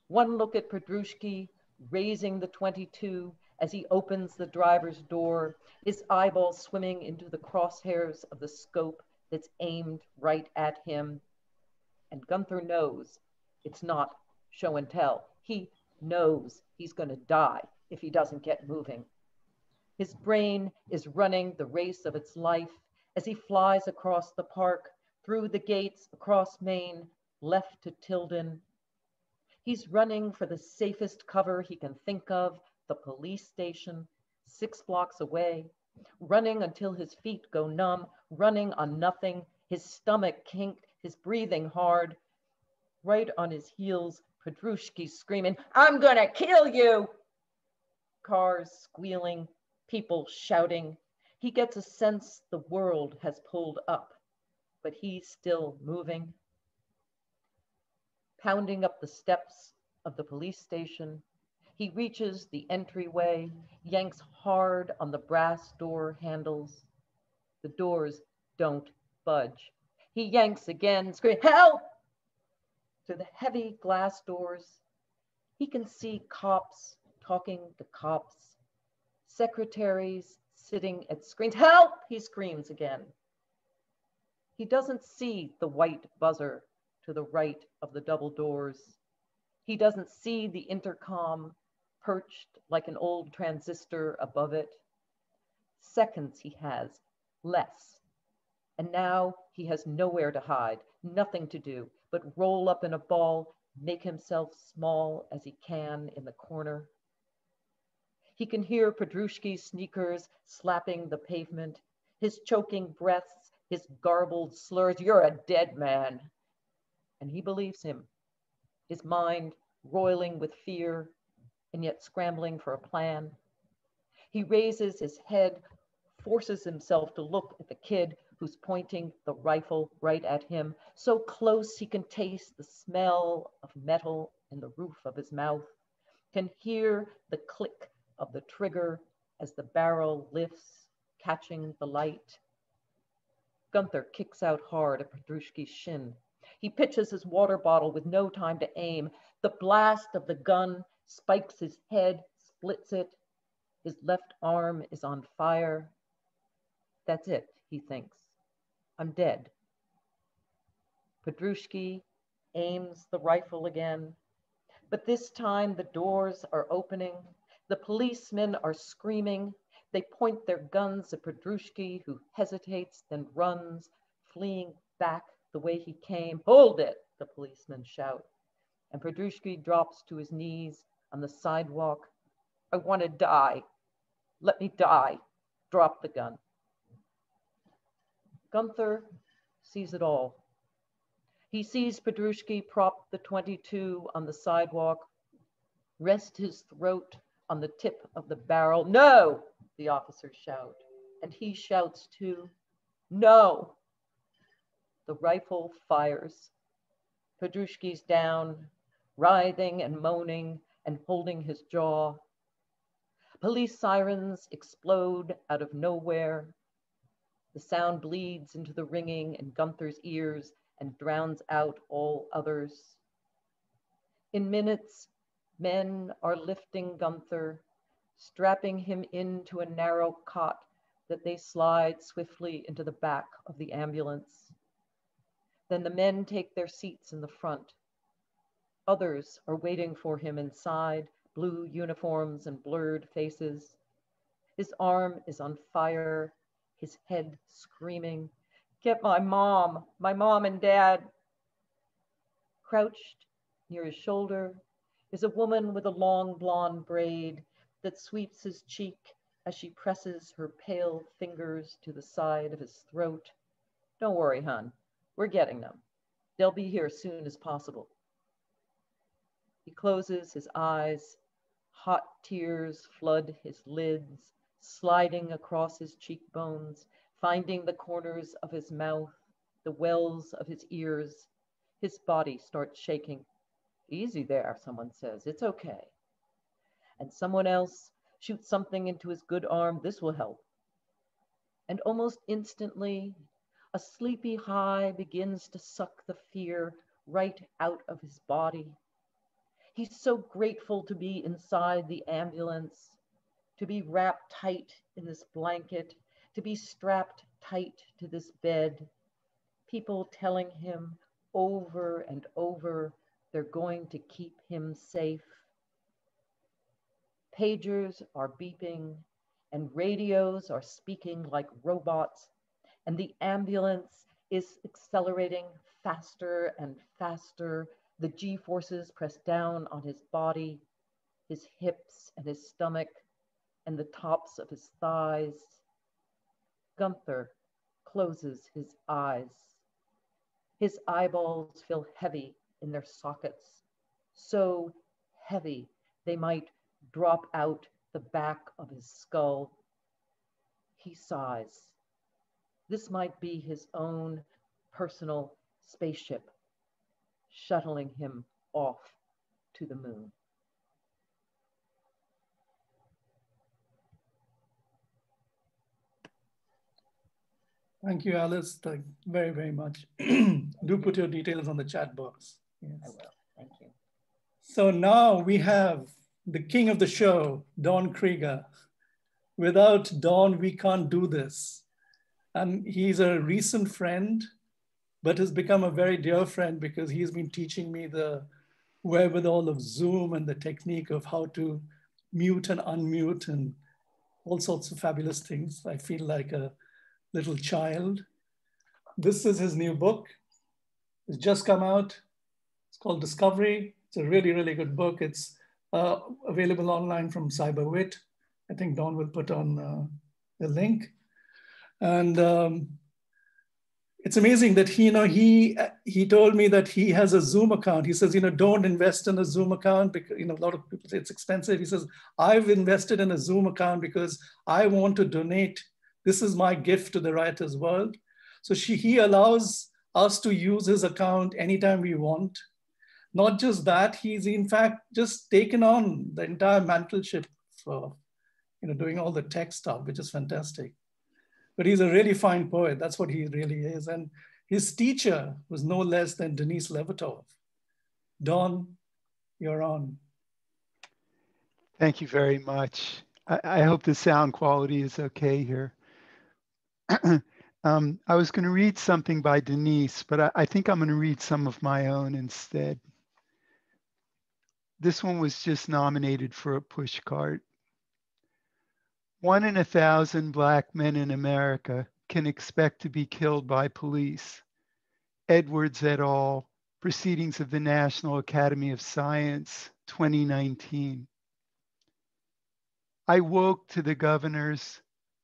One look at Petrushki raising the 22 as he opens the driver's door, his eyeballs swimming into the crosshairs of the scope that's aimed right at him. And Gunther knows it's not show and tell. He knows he's going to die if he doesn't get moving. His brain is running the race of its life as he flies across the park, through the gates, across Main, left to Tilden. He's running for the safest cover he can think of, the police station, six blocks away, running until his feet go numb, running on nothing, his stomach kinked, his breathing hard. Right on his heels, Petrushki screaming, I'm gonna kill you! Cars squealing, people shouting. He gets a sense the world has pulled up, but he's still moving. Pounding up the steps of the police station, he reaches the entryway, yanks hard on the brass door handles. The doors don't budge. He yanks again, screaming, help! Through the heavy glass doors, he can see cops talking to cops secretaries sitting at screens. Help, he screams again. He doesn't see the white buzzer to the right of the double doors. He doesn't see the intercom perched like an old transistor above it. Seconds he has, less. And now he has nowhere to hide, nothing to do but roll up in a ball, make himself small as he can in the corner. He can hear Petrushki's sneakers slapping the pavement, his choking breaths, his garbled slurs, you're a dead man. And he believes him, his mind roiling with fear and yet scrambling for a plan. He raises his head, forces himself to look at the kid who's pointing the rifle right at him, so close he can taste the smell of metal in the roof of his mouth, can hear the click of the trigger as the barrel lifts, catching the light. Gunther kicks out hard at Petrushki's shin. He pitches his water bottle with no time to aim. The blast of the gun spikes his head, splits it. His left arm is on fire. That's it, he thinks. I'm dead. Petrushki aims the rifle again, but this time the doors are opening the policemen are screaming. They point their guns at Petrushki, who hesitates, then runs, fleeing back the way he came. Hold it, the policemen shout. And Petrushki drops to his knees on the sidewalk. I want to die. Let me die. Drop the gun. Gunther sees it all. He sees Petrushki prop the 22 on the sidewalk, rest his throat on the tip of the barrel. No, the officers shout. And he shouts too, no. The rifle fires. Petrushki's down, writhing and moaning and holding his jaw. Police sirens explode out of nowhere. The sound bleeds into the ringing in Gunther's ears and drowns out all others. In minutes, Men are lifting Gunther, strapping him into a narrow cot that they slide swiftly into the back of the ambulance. Then the men take their seats in the front. Others are waiting for him inside, blue uniforms and blurred faces. His arm is on fire, his head screaming, Get my mom, my mom and dad. Crouched near his shoulder is a woman with a long blonde braid that sweeps his cheek as she presses her pale fingers to the side of his throat. Don't worry, hon, we're getting them. They'll be here as soon as possible. He closes his eyes. Hot tears flood his lids, sliding across his cheekbones, finding the corners of his mouth, the wells of his ears. His body starts shaking. Easy there, someone says. It's okay. And someone else shoots something into his good arm, this will help. And almost instantly, a sleepy high begins to suck the fear right out of his body. He's so grateful to be inside the ambulance, to be wrapped tight in this blanket, to be strapped tight to this bed. People telling him over and over they're going to keep him safe pagers are beeping, and radios are speaking like robots, and the ambulance is accelerating faster and faster. The G forces press down on his body, his hips and his stomach, and the tops of his thighs. Gunther closes his eyes. His eyeballs feel heavy in their sockets, so heavy they might drop out the back of his skull. He sighs. This might be his own personal spaceship shuttling him off to the moon. Thank you, Alice. Thank very, very much. (clears throat) Do put your details on the chat box. Yes. I will. Thank you. So now we have the king of the show, Don Krieger. Without Don, we can't do this. And he's a recent friend, but has become a very dear friend because he's been teaching me the wherewithal of Zoom and the technique of how to mute and unmute and all sorts of fabulous things. I feel like a little child. This is his new book. It's just come out. It's called Discovery. It's a really, really good book. It's uh, available online from CyberWit. I think Don will put on uh, the link. And um, it's amazing that he, you know, he he told me that he has a Zoom account. He says, you know, don't invest in a Zoom account because you know a lot of people say it's expensive. He says, I've invested in a Zoom account because I want to donate. This is my gift to the writers world. So she, he allows us to use his account anytime we want. Not just that, he's in fact just taken on the entire mantleship for you know, doing all the tech stuff, which is fantastic. But he's a really fine poet. That's what he really is. And his teacher was no less than Denise Levertov. Don, you're on. Thank you very much. I, I hope the sound quality is okay here. (clears throat) um, I was going to read something by Denise, but I, I think I'm going to read some of my own instead. This one was just nominated for a Pushcart. One in a thousand Black men in America can expect to be killed by police. Edwards et al., Proceedings of the National Academy of Science, 2019. I woke to the governor's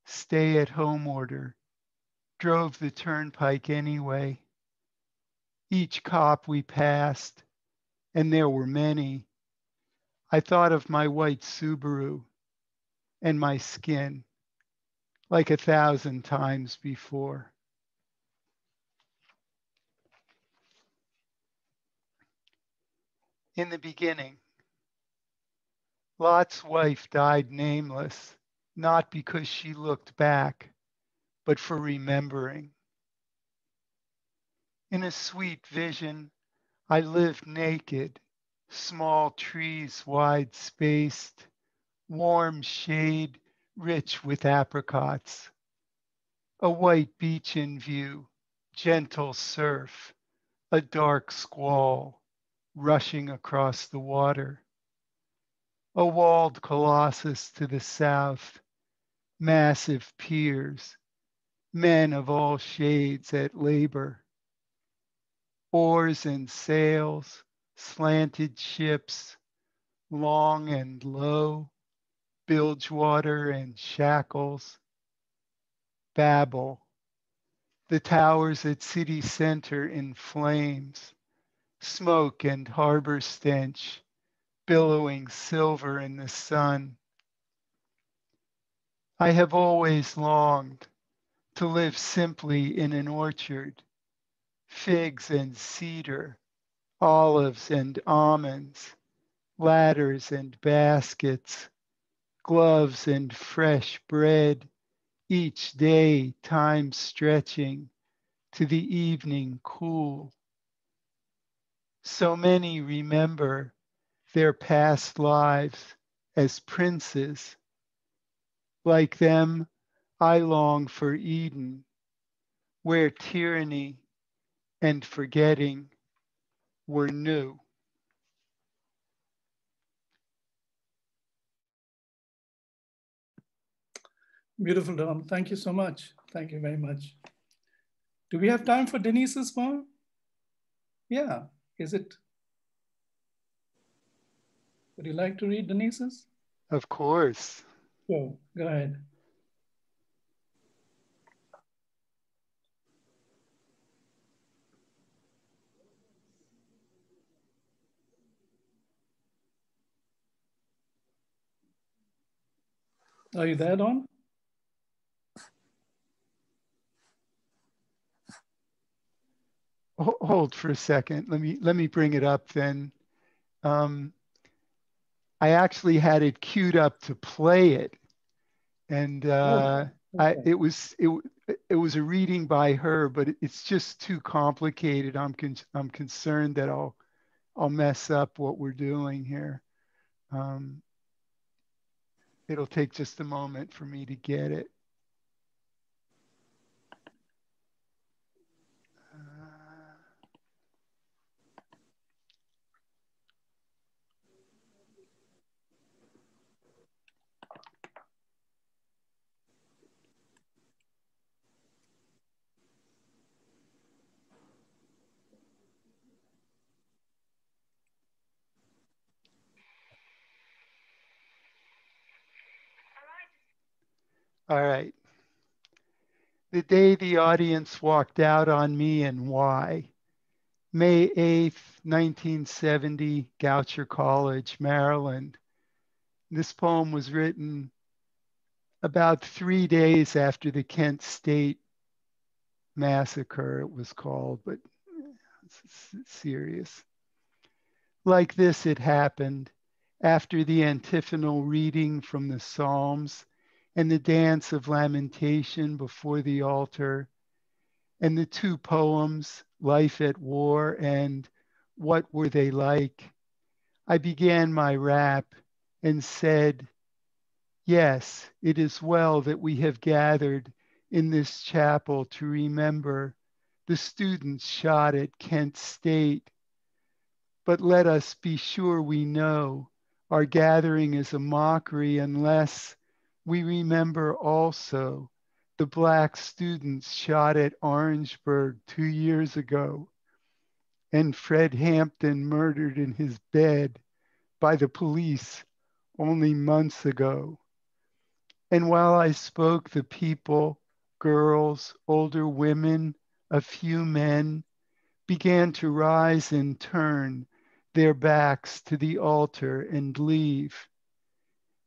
stay at home order, drove the turnpike anyway. Each cop we passed, and there were many, I thought of my white Subaru and my skin like a thousand times before. In the beginning, Lot's wife died nameless, not because she looked back, but for remembering. In a sweet vision, I lived naked small trees wide spaced, warm shade rich with apricots. a white beach in view, gentle surf, a dark squall rushing across the water. A walled colossus to the south, massive piers, men of all shades at labor. Oars and sails, slanted ships, long and low, bilgewater and shackles. Babel, the towers at city center in flames, smoke and harbor stench, billowing silver in the sun. I have always longed to live simply in an orchard, figs and cedar, olives and almonds, ladders and baskets, gloves and fresh bread, each day time stretching to the evening cool. So many remember their past lives as princes. Like them, I long for Eden, where tyranny and forgetting were new. Beautiful, Don. Thank you so much. Thank you very much. Do we have time for Denise's poem? Yeah, is it? Would you like to read Denise's? Of course. Go, go ahead. Are you there, Don? Hold for a second. Let me let me bring it up then. Um, I actually had it queued up to play it, and uh, oh, okay. I, it was it it was a reading by her, but it's just too complicated. I'm con- I'm concerned that I'll I'll mess up what we're doing here. Um, it'll take just a moment for me to get it. All right. The day the audience walked out on me and why. May 8th, 1970, Goucher College, Maryland. This poem was written about three days after the Kent State massacre, it was called, but serious. Like this, it happened after the antiphonal reading from the Psalms and the dance of lamentation before the altar, and the two poems, Life at War and What Were They Like? I began my rap and said, Yes, it is well that we have gathered in this chapel to remember the students shot at Kent State. But let us be sure we know our gathering is a mockery unless we remember also the black students shot at Orangeburg two years ago and Fred Hampton murdered in his bed by the police only months ago. And while I spoke, the people, girls, older women, a few men, began to rise and turn their backs to the altar and leave.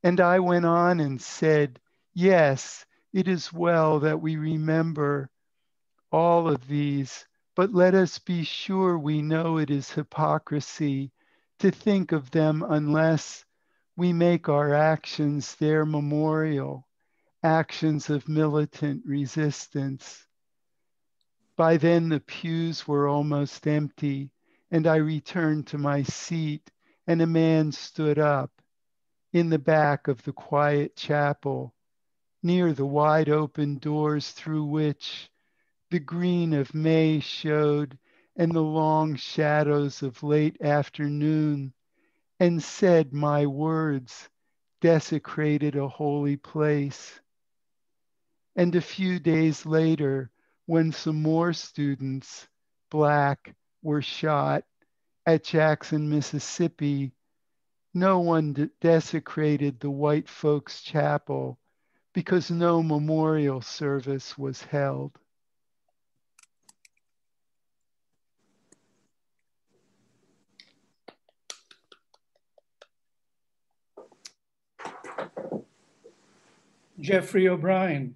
And I went on and said, Yes, it is well that we remember all of these, but let us be sure we know it is hypocrisy to think of them unless we make our actions their memorial, actions of militant resistance. By then, the pews were almost empty, and I returned to my seat, and a man stood up in the back of the quiet chapel near the wide open doors through which the green of May showed and the long shadows of late afternoon, and said my words desecrated a holy place. And a few days later, when some more students, black, were shot at Jackson, Mississippi, no one de desecrated the white folks' chapel because no memorial service was held. Geoffrey O'Brien.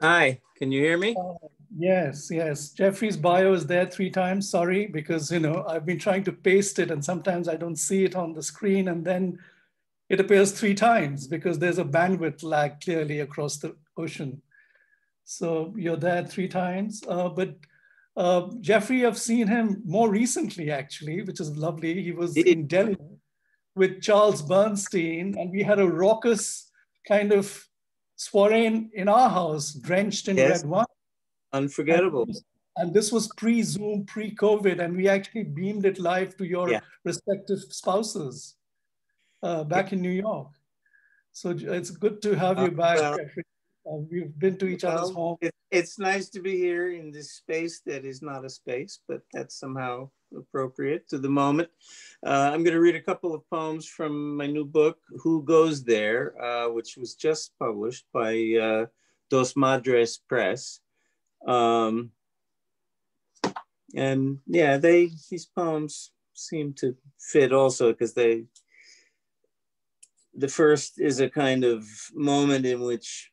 Hi, can you hear me? Uh, Yes, yes. Geoffrey's bio is there three times. Sorry, because you know I've been trying to paste it, and sometimes I don't see it on the screen, and then it appears three times because there's a bandwidth lag clearly across the ocean. So you're there three times, uh, but uh, Jeffrey, I've seen him more recently actually, which is lovely. He was in Delhi with Charles Bernstein, and we had a raucous kind of soiree in, in our house, drenched in yes. red wine. Unforgettable. And this, and this was pre-Zoom, pre-COVID, and we actually beamed it live to your yeah. respective spouses uh, back in New York. So it's good to have you uh, back. Uh, we've been to each well, other's home. It, it's nice to be here in this space that is not a space, but that's somehow appropriate to the moment. Uh, I'm going to read a couple of poems from my new book, Who Goes There, uh, which was just published by uh, Dos Madres Press. Um, and yeah, they these poems seem to fit also because they. The first is a kind of moment in which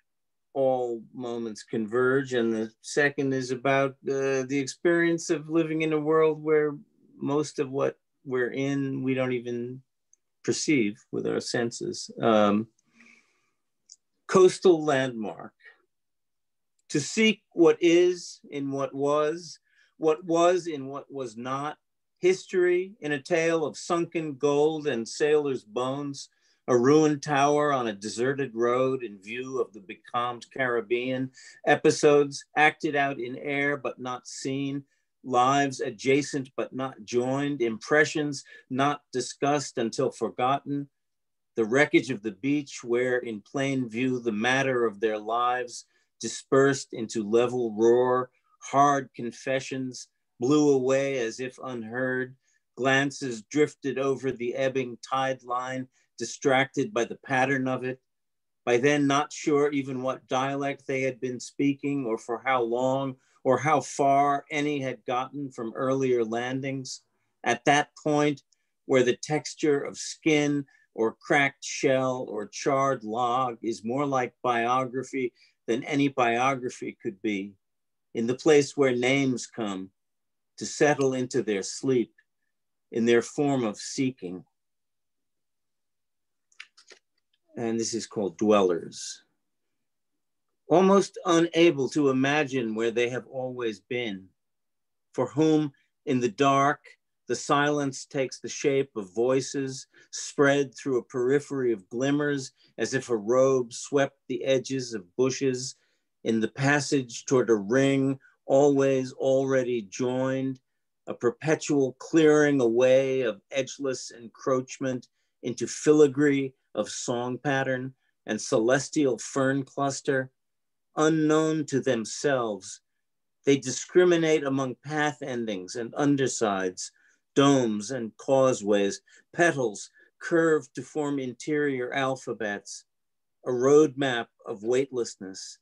all moments converge. And the second is about uh, the experience of living in a world where most of what we're in, we don't even perceive with our senses. Um, coastal landmark. To seek what is in what was, what was in what was not, history in a tale of sunken gold and sailors' bones, a ruined tower on a deserted road in view of the becalmed Caribbean, episodes acted out in air but not seen, lives adjacent but not joined, impressions not discussed until forgotten, the wreckage of the beach where in plain view the matter of their lives dispersed into level roar, hard confessions blew away as if unheard, glances drifted over the ebbing tide line distracted by the pattern of it, by then not sure even what dialect they had been speaking or for how long or how far any had gotten from earlier landings. At that point, where the texture of skin or cracked shell or charred log is more like biography than any biography could be, in the place where names come to settle into their sleep, in their form of seeking and this is called Dwellers. Almost unable to imagine where they have always been, for whom in the dark, the silence takes the shape of voices spread through a periphery of glimmers as if a robe swept the edges of bushes in the passage toward a ring always already joined, a perpetual clearing away of edgeless encroachment into filigree of song pattern and celestial fern cluster, unknown to themselves. They discriminate among path endings and undersides, domes and causeways, petals curved to form interior alphabets, a roadmap of weightlessness,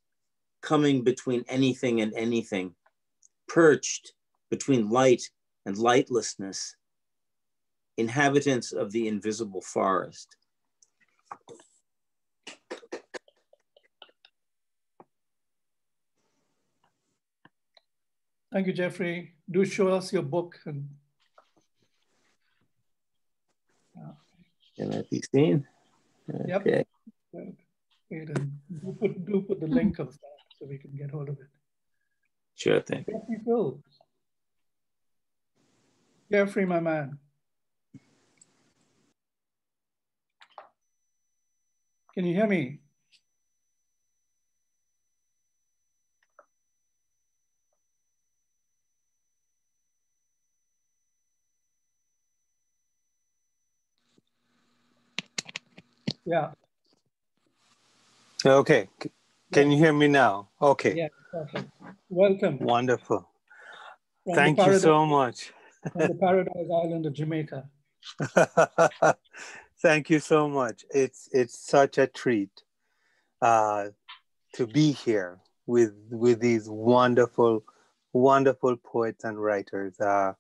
coming between anything and anything, perched between light and lightlessness, inhabitants of the invisible forest. Thank you, Geoffrey. Do show us your book. And, Can I be seen? Okay. Yep. Do put, do put the link of that so we can get hold of it. Sure thing. Geoffrey Philp. Geoffrey, my man. Can you hear me? Yeah. Okay. Can you hear me now? Okay. Yeah, perfect. Welcome. Wonderful. From Thank you so much. from the Paradise Island of Jamaica. (laughs) Thank you so much. It's it's such a treat uh, to be here with with these wonderful, wonderful poets and writers, uh,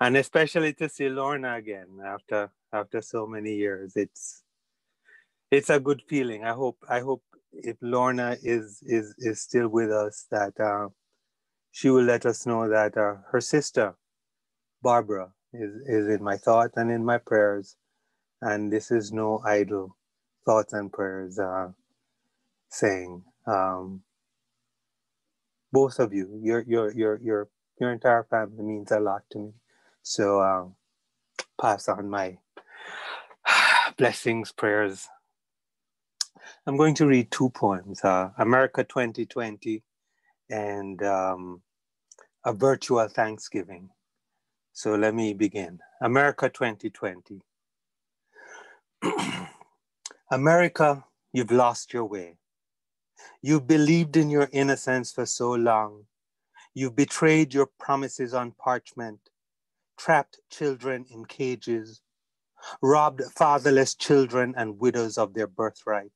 and especially to see Lorna again after after so many years. It's it's a good feeling. I hope I hope if Lorna is is is still with us, that uh, she will let us know that uh, her sister Barbara is is in my thoughts and in my prayers, and this is no idle thoughts and prayers uh, saying. Um, both of you, your your your your your entire family means a lot to me. So um, pass on my (sighs) blessings, prayers, I'm going to read two poems uh, America 2020 and um, A Virtual Thanksgiving. So let me begin. America 2020. (clears throat) America, you've lost your way. You've believed in your innocence for so long. You've betrayed your promises on parchment, trapped children in cages, robbed fatherless children and widows of their birthright.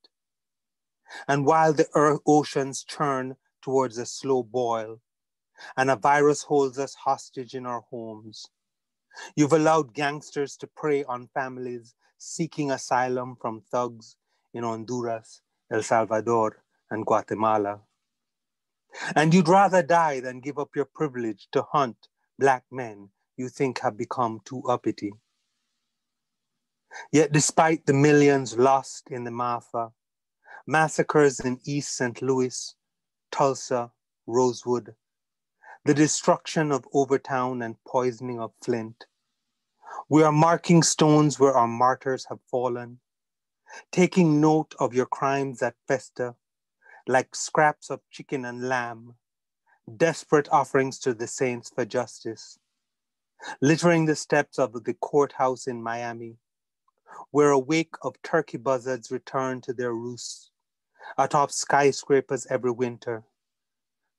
And while the earth, oceans churn towards a slow boil, and a virus holds us hostage in our homes, you've allowed gangsters to prey on families seeking asylum from thugs in Honduras, El Salvador, and Guatemala. And you'd rather die than give up your privilege to hunt Black men you think have become too uppity. Yet, despite the millions lost in the Maafa, massacres in East St. Louis, Tulsa, Rosewood, the destruction of Overtown and poisoning of Flint. We are marking stones where our martyrs have fallen, taking note of your crimes that fester, like scraps of chicken and lamb, desperate offerings to the saints for justice, littering the steps of the courthouse in Miami, where a wake of turkey buzzards return to their roosts, atop skyscrapers every winter,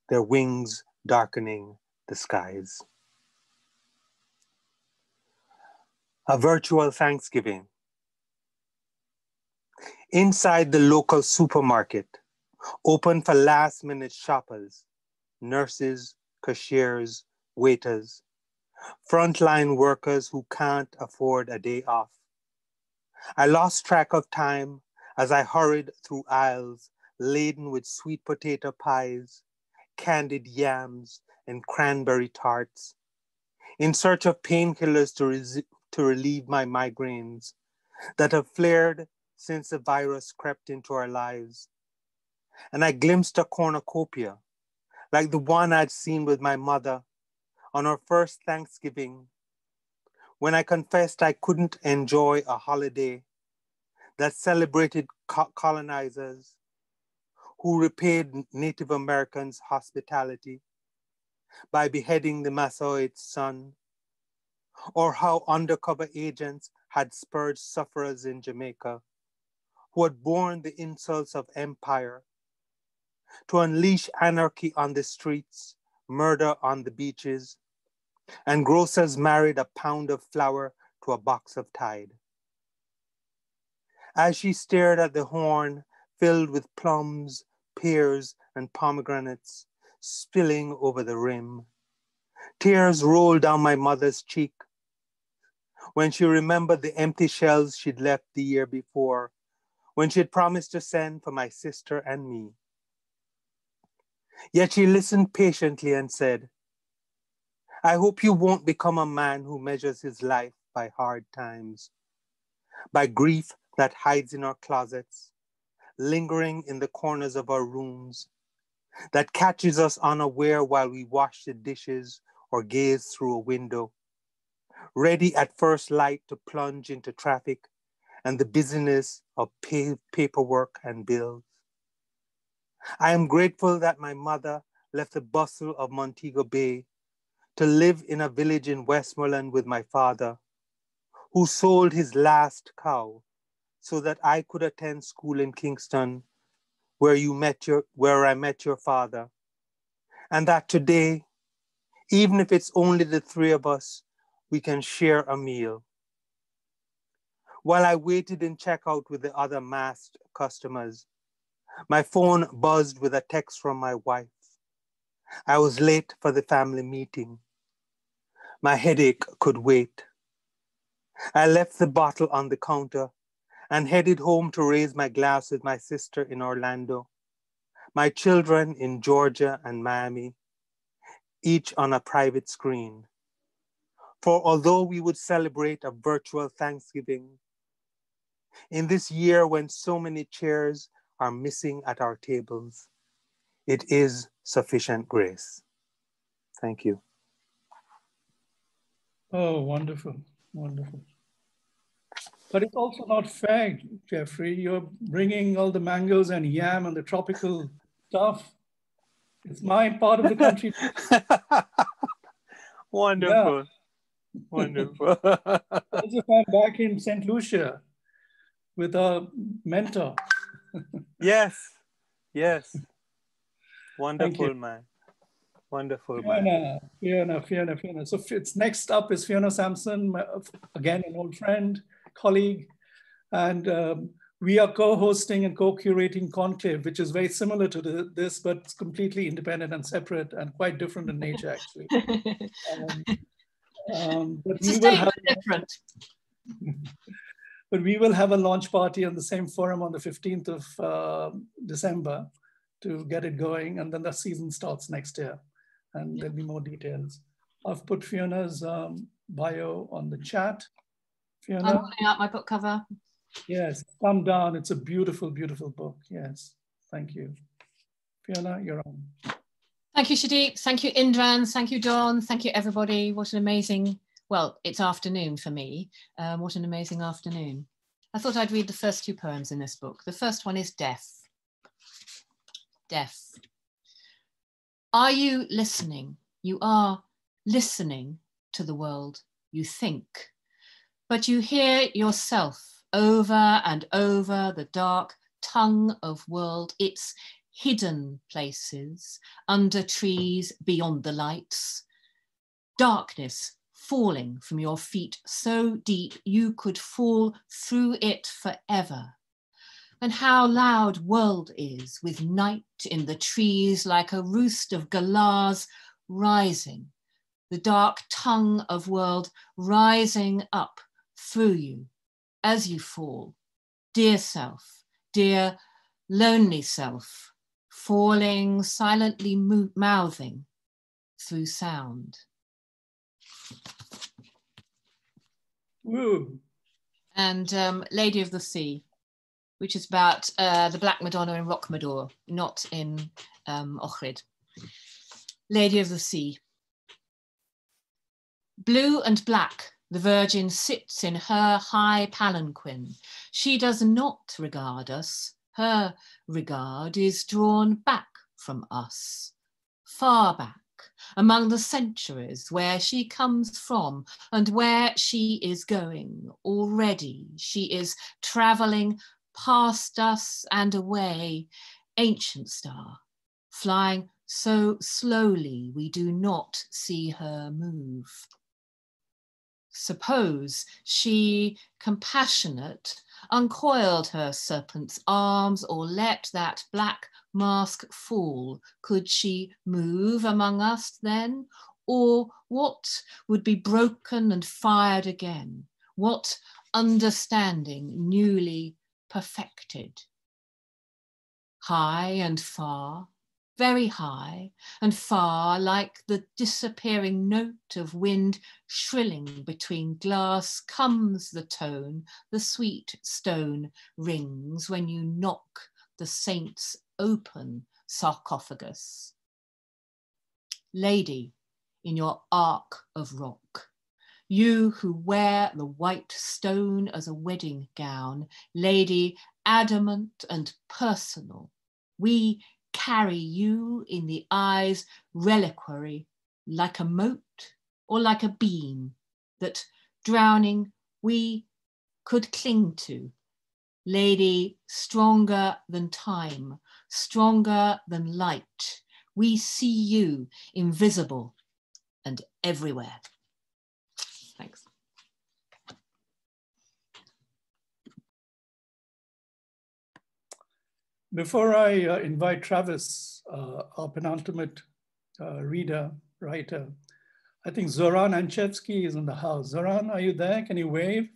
their wings darkening the skies. A virtual Thanksgiving. Inside the local supermarket, open for last minute shoppers, nurses, cashiers, waiters, frontline workers who can't afford a day off. I lost track of time as I hurried through aisles laden with sweet potato pies, candied yams, and cranberry tarts, in search of painkillers to, to relieve my migraines that have flared since the virus crept into our lives. And I glimpsed a cornucopia, like the one I'd seen with my mother on our first Thanksgiving, when I confessed I couldn't enjoy a holiday that celebrated co colonizers who repaid Native Americans hospitality by beheading the Massasoit's son, or how undercover agents had spurred sufferers in Jamaica who had borne the insults of empire to unleash anarchy on the streets, murder on the beaches, and grocers married a pound of flour to a box of Tide as she stared at the horn filled with plums, pears, and pomegranates spilling over the rim. Tears rolled down my mother's cheek when she remembered the empty shells she'd left the year before, when she'd promised to send for my sister and me. Yet she listened patiently and said, I hope you won't become a man who measures his life by hard times, by grief that hides in our closets, lingering in the corners of our rooms, that catches us unaware while we wash the dishes or gaze through a window, ready at first light to plunge into traffic and the busyness of pay- paperwork and bills. I am grateful that my mother left the bustle of Montego Bay to live in a village in Westmoreland with my father, who sold his last cow so that I could attend school in Kingston where you met your where I met your father. And that today, even if it's only the three of us, we can share a meal. While I waited in checkout with the other masked customers, my phone buzzed with a text from my wife. I was late for the family meeting. My headache could wait. I left the bottle on the counter and headed home to raise my glass with my sister in Orlando, my children in Georgia and Miami, each on a private screen. For although we would celebrate a virtual Thanksgiving, in this year when so many chairs are missing at our tables, it is sufficient grace. Thank you. Oh, wonderful, wonderful. But it's also not fair, Geoffrey. You're bringing all the mangoes and yam and the tropical stuff. It's my part of the country. (laughs) Wonderful. Wonderful. As if I'm back in St. Lucia with a mentor. yes, yes. Wonderful, man. Wonderful, Fiona. Fiona, Fiona, Fiona. So it's next up is Fiona Sampson, again, an old friend, colleague. And um, we are co-hosting and co-curating Conclave, which is very similar to the, this, but it's completely independent and separate and quite different in nature, actually. (laughs) um, um, but we will have different. (laughs) but we will have a launch party on the same forum on the 15th of uh, December to get it going. And then the season starts next year and there'll be more details. I've put Fiona's um, bio on the chat. Fiona? I'm holding out my book cover. Yes, come down. It's a beautiful, beautiful book. Yes, thank you. Fiona, you're on. Thank you, Sudeep. Thank you, Indran. Thank you, Don. Thank you, everybody. What an amazing, well, it's afternoon for me. Um, what an amazing afternoon. I thought I'd read the first two poems in this book. The first one is Death. Death. Are you listening? You are listening to the world you think, but you hear yourself over and over the dark tongue of world, its hidden places, under trees beyond the lights. Darkness falling from your feet so deep you could fall through it forever and how loud world is with night in the trees like a roost of galahs rising, the dark tongue of world rising up through you as you fall, dear self, dear lonely self, falling, silently mouthing through sound. Woo. And um, Lady of the Sea which is about uh, the Black Madonna in Rocamadour, not in um, Ohrid. Lady of the Sea. Blue and black, the Virgin sits in her high palanquin. She does not regard us. Her regard is drawn back from us, far back, among the centuries where she comes from and where she is going. Already she is traveling past us and away, ancient star, flying so slowly we do not see her move. Suppose she, compassionate, uncoiled her serpent's arms or let that black mask fall. Could she move among us then? Or what would be broken and fired again? What understanding newly perfected. High and far, very high and far, like the disappearing note of wind shrilling between glass, comes the tone, the sweet stone rings when you knock the saint's open sarcophagus. Lady, in your ark of rock, you who wear the white stone as a wedding gown, lady adamant and personal, we carry you in the eyes reliquary like a moat or like a beam that drowning we could cling to Lady, stronger than time, stronger than light. We see you invisible and everywhere. Thanks. Before I uh, invite Travis, uh, our penultimate uh, reader, writer, I think Zoran Anchevsky is in the house. Zoran, are you there? Can you wave?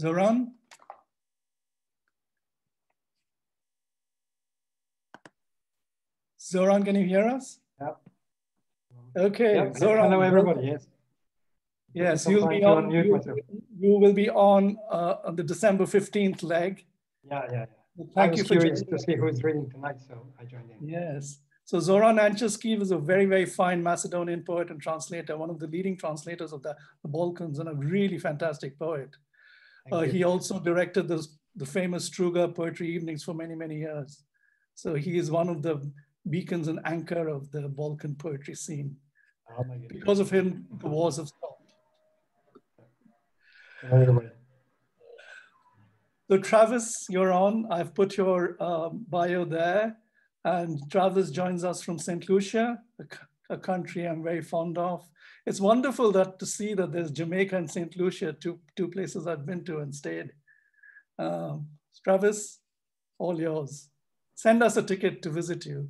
Zoran? Zoran, can you hear us? Yeah. Okay, yeah. Zoran. Hello, everybody. Yes. Yes, you'll be on. You, you, will be on uh, on the December fifteenth leg. Yeah, yeah. yeah. Thank I you was for curious to see who's reading tonight, so I joined in. Yes. So Zoran Anchevsky was a very, very fine Macedonian poet and translator, one of the leading translators of the, the Balkans, and a really fantastic poet. Uh, he also directed the, the famous Struga poetry evenings for many, many years. So he is one of the beacons and anchor of the Balkan poetry scene. Oh because of him, the wars have stopped. So Travis, you're on. I've put your um, bio there. And Travis joins us from St. Lucia, a, a, country I'm very fond of. It's wonderful that to see that there's Jamaica and St. Lucia, two, two places I've been to and stayed. Um, Travis, all yours. Send us a ticket to visit you.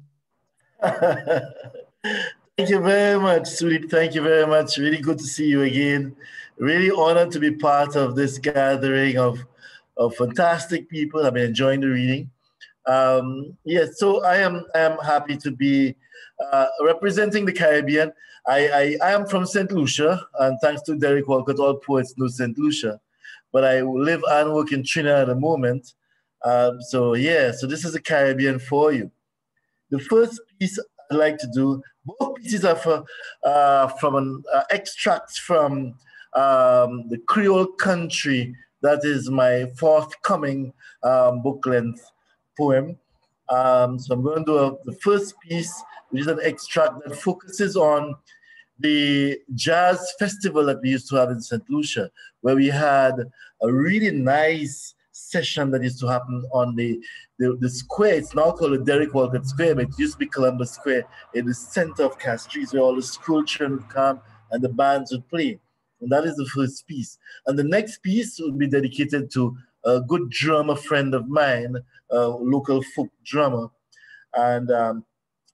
(laughs) Thank you very much, sweet. Thank you very much. Really good to see you again. Really honored to be part of this gathering of, of fantastic people. I've been enjoying the reading. Um, yes, so I am I am happy to be uh, representing the Caribbean. I, I, I am from St. Lucia, and thanks to Derek Walcott, all poets know St. Lucia. But I live and work in Trinidad at the moment. Um, so yeah, so this is the Caribbean for you. The first piece I'd like to do, both pieces are uh, from an uh, extract from um, the Creole Country. That is my forthcoming um, book length poem. Um, so I'm going to do a, the first piece, which is an extract that focuses on the jazz festival that we used to have in St. Lucia, where we had a really nice session that used to happen on the, the, the square. It's now called the Derek Walcott Square, but it used to be Columbus Square in the center of Castries, where all the school children would come and the bands would play. And that is the first piece. And the next piece will be dedicated to a good drummer friend of mine, a local folk drummer. And um,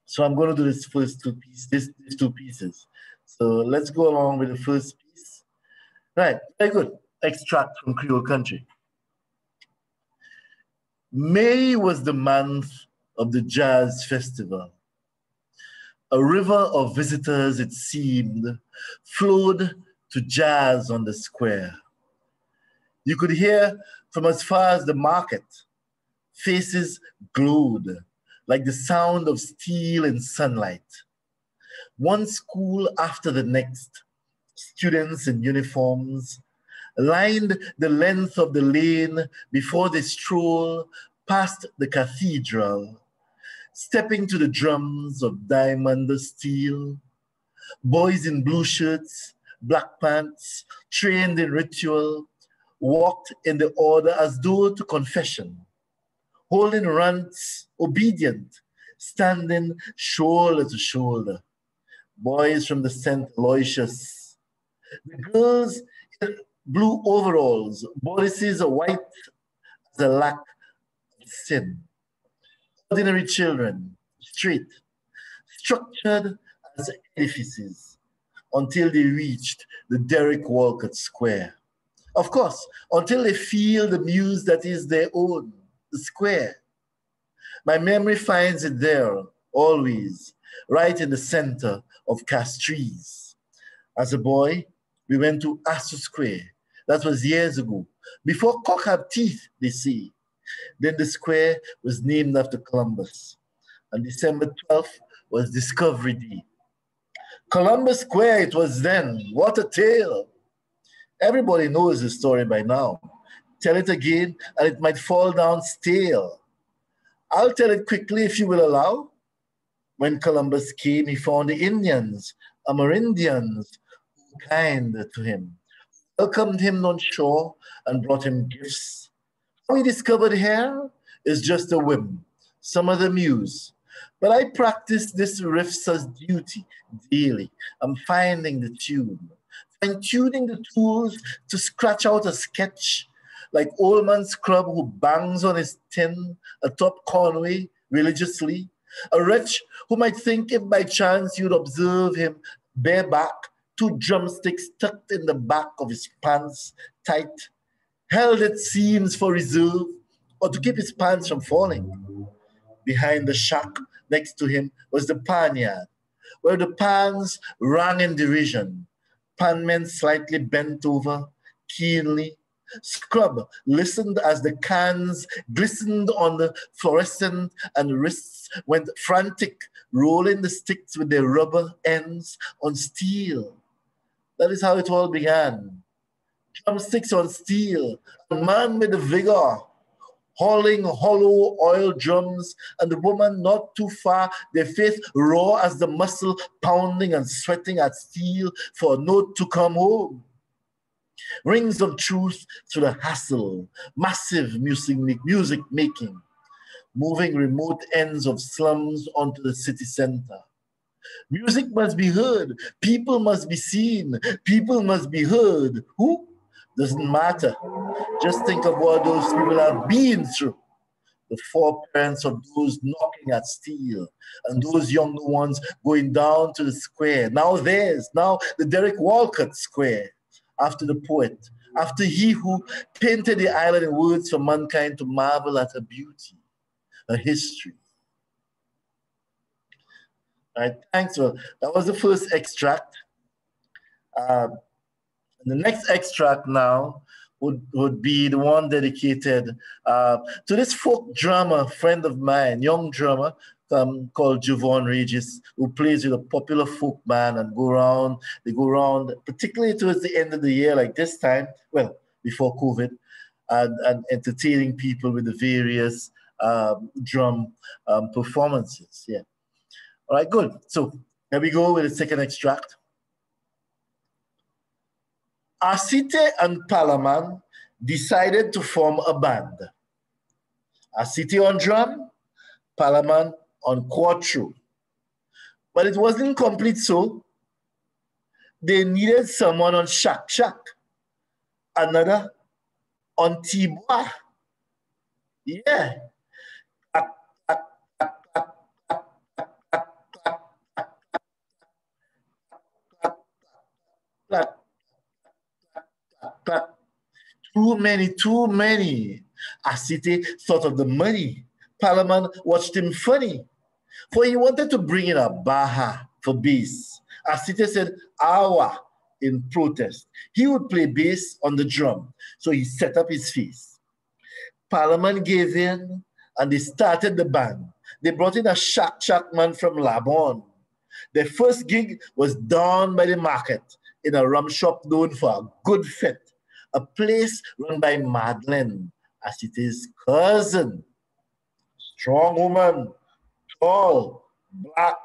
so I'm going to do this first two pieces, this, these two pieces. So let's go along with the first piece. Right, very good. Extract from Creole Country. May was the month of the Jazz Festival. A river of visitors, it seemed, flowed to jazz on the square. You could hear from as far as the market, faces glowed like the sound of steel in sunlight. One school after the next, students in uniforms lined the length of the lane before they stroll past the cathedral, stepping to the drums of diamond steel. Boys in blue shirts, black pants, trained in ritual, walked in the order as though to confession, holding runs, obedient, standing shoulder to shoulder. Boys from the St. Aloysius. The girls blue overalls, bodices white the lack of sin. Ordinary children, straight, structured as edifices until they reached the Derek Walcott Square. Of course, until they feel the muse that is their own, the square. My memory finds it there, always, right in the center of Castries. As a boy, we went to Astor Square. That was years ago, before cock had teeth, they say. Then the square was named after Columbus. And December 12th was Discovery Day. Columbus Square, it was then. What a tale. Everybody knows the story by now. Tell it again, and it might fall down stale. I'll tell it quickly if you will allow. When Columbus came, he found the Indians, Amerindians, kind to him, welcomed him on shore and brought him gifts. How he discovered hair is just a whim, some other muse. But I practice this riff's duty daily. I'm finding the tune, fine tuning the tools to scratch out a sketch like old man Scrub who bangs on his tin atop Conway religiously, a wretch who might think if by chance you'd observe him bareback, two drumsticks tucked in the back of his pants tight, held at seams for reserve or to keep his pants from falling. Behind the shack next to him was the panyard, where the pans rang in derision, panmen slightly bent over, keenly, Scrub listened as the cans glistened on the fluorescent and wrists went frantic, rolling the sticks with their rubber ends on steel. That is how it all began. Drumsticks on steel, a man with vigor, hauling hollow oil drums, and the woman not too far, their face raw as the muscle pounding and sweating at steel for a note to come home. Rings of truth through the hassle, massive music, music making, moving remote ends of slums onto the city center. Music must be heard. People must be seen. People must be heard. Who? Doesn't matter. Just think of what those people have been through. The four parents of those knocking at steel and those younger ones going down to the square. Now theirs, now the Derek Walcott Square after the poet, after he who painted the island in words for mankind to marvel at her beauty, her history. All right, thanks. Well, that was the first extract. Uh, the next extract now would, would be the one dedicated uh, to this folk drummer friend of mine, young drummer um, called Javon Regis, who plays with a popular folk band and go around. They go around, particularly towards the end of the year, like this time, well, before COVID, and, and entertaining people with the various um, drum um, performances. Yeah. All right, good. So here we go with the second extract. Asite and Palaman decided to form a band. Asite on drum, Palaman on Quattro. But it wasn't complete so. They needed someone on Shak Shak, another on Tibois. Yeah. Too many, too many. Asite thought of the money. Palaman watched him funny for he wanted to bring in a Baha for bass. Asite said awa in protest. He would play bass on the drum, so he set up his face. Palaman gave in and they started the band. They brought in a shack shack man from Labon. Their first gig was down by the market in a rum shop known for a good fit, a place run by Madeline, as it is cousin. Strong woman, tall, black,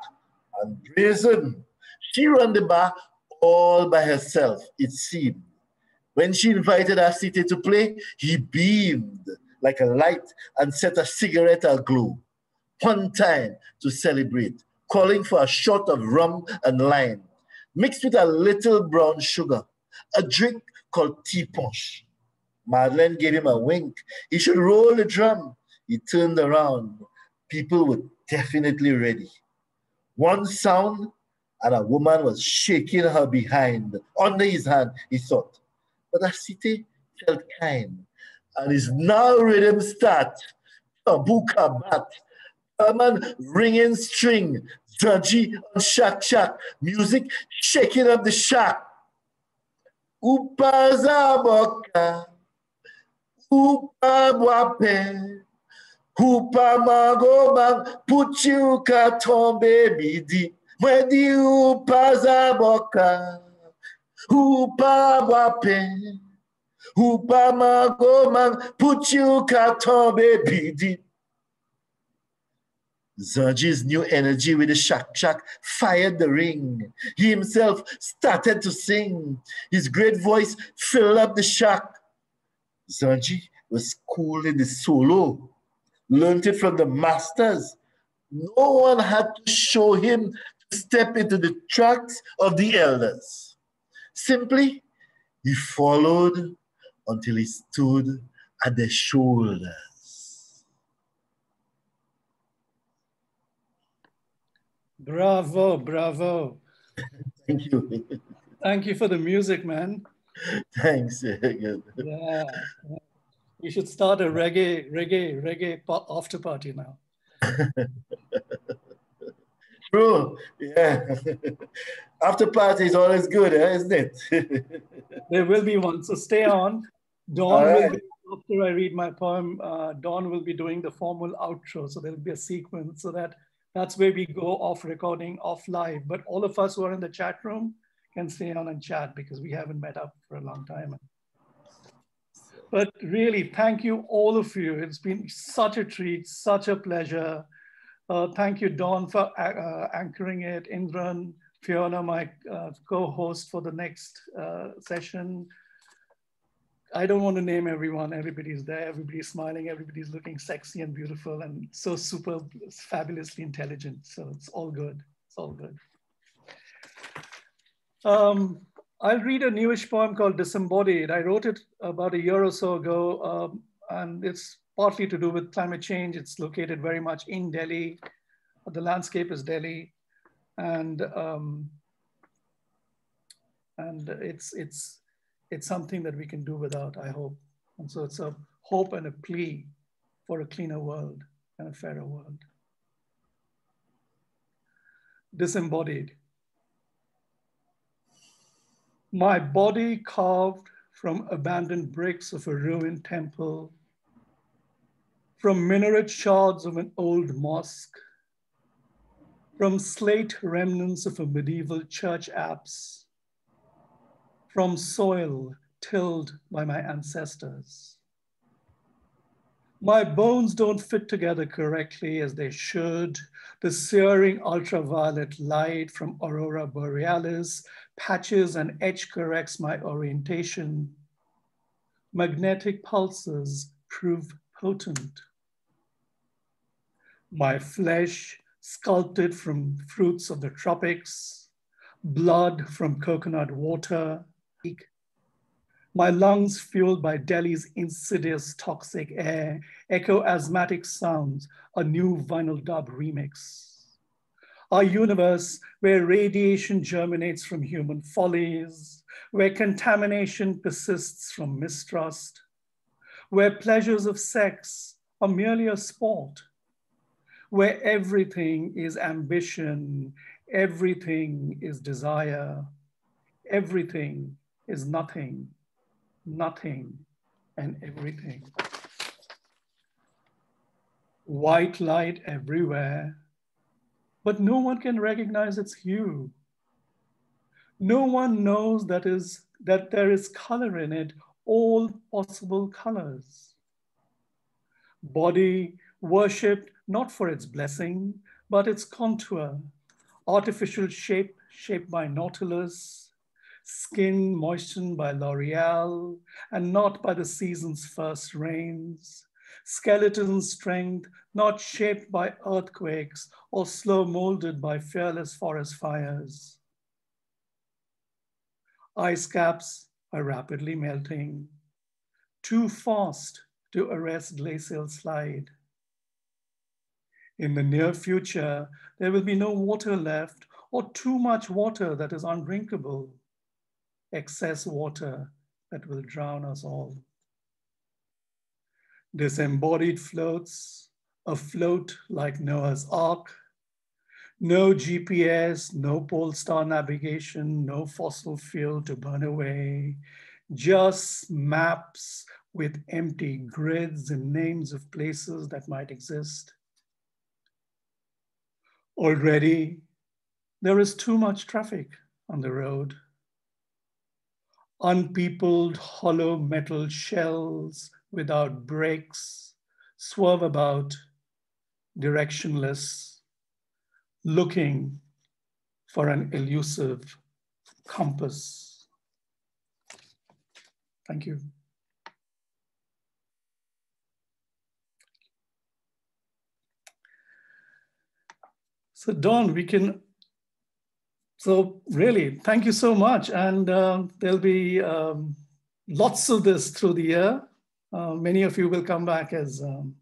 and brazen. She ran the bar all by herself, it seemed. When she invited Asite to play, he beamed like a light and set a cigarette aglow. One time to celebrate, calling for a shot of rum and lime, mixed with a little brown sugar, a drink called tea punch. Madeleine gave him a wink. He should roll the drum. He turned around. People were definitely ready. One sound, and a woman was shaking her behind under his hand, he thought. But Asite felt kind, and his now rhythm start. A bat, a man ringing string, dodgy on shack shack, music shaking up the shack. Upa boka, upa wape, Hupa magoma. Puchu katombe midi Mwedi upa zaboka Hupa wape Hupa magoma. Puchu katombe bidi Zerji's new energy with the shack shack fired the ring. He himself started to sing. His great voice filled up the shack. Zerji was cool in the solo, learned it from the masters. No one had to show him to step into the tracks of the elders. Simply, he followed until he stood at their shoulders. Bravo, bravo. Thank you. Thank you for the music, man. Thanks. Yeah. You should start a reggae, reggae, reggae after party now. (laughs) True. Yeah. (laughs) After party is always good, eh, isn't it? (laughs) there will be one. So stay on. Don right. will be, after I read my poem, uh, Don will be doing the formal outro. So there'll be a sequence so that that's where we go off recording, off live. But all of us who are in the chat room can stay on and chat because we haven't met up for a long time. But really, thank you, all of you. It's been such a treat, such a pleasure. Uh, thank you, Don, for uh, anchoring it, Indran, Fiona, my uh, co-host for the next uh, session. I don't want to name everyone. Everybody's there. Everybody's smiling. Everybody's looking sexy and beautiful and so super fabulously intelligent. So it's all good. It's all good. Um, I'll read a newish poem called Disembodied. I wrote it about a year or so ago, um, and it's partly to do with climate change. It's located very much in Delhi. The landscape is Delhi, and um, and it's it's it's something that we can do without, I hope. And so it's a hope and a plea for a cleaner world and a fairer world. Disembodied. My body carved from abandoned bricks of a ruined temple, from minaret shards of an old mosque, from slate remnants of a medieval church apse, from soil tilled by my ancestors. My bones don't fit together correctly as they should. The searing ultraviolet light from aurora borealis patches and edge corrects my orientation. Magnetic pulses prove potent. My flesh sculpted from fruits of the tropics, blood from coconut water, my lungs fueled by Delhi's insidious toxic air, echo asthmatic sounds, a new vinyl dub remix. Our universe where radiation germinates from human follies, where contamination persists from mistrust, where pleasures of sex are merely a sport, where everything is ambition, everything is desire, everything is nothing, nothing, and everything. White light everywhere, but no one can recognize its hue. No one knows that, is, that there is color in it, all possible colors. Body worshipped not for its blessing, but its contour, artificial shape shaped by nautilus, skin moistened by L'Oreal and not by the season's first rains, skeleton strength not shaped by earthquakes or slow molded by fearless forest fires. Ice caps are rapidly melting, too fast to arrest glacial slide. In the near future, there will be no water left or too much water that is undrinkable excess water that will drown us all. Disembodied floats, afloat like Noah's Ark, no GPS, no pole star navigation, no fossil fuel to burn away, just maps with empty grids and names of places that might exist. Already, there is too much traffic on the road unpeopled hollow metal shells without brakes swerve about, directionless, looking for an elusive compass. Thank you. So Don, we can, so really, thank you so much. And uh, there'll be um, lots of this through the year. Uh, many of you will come back as um,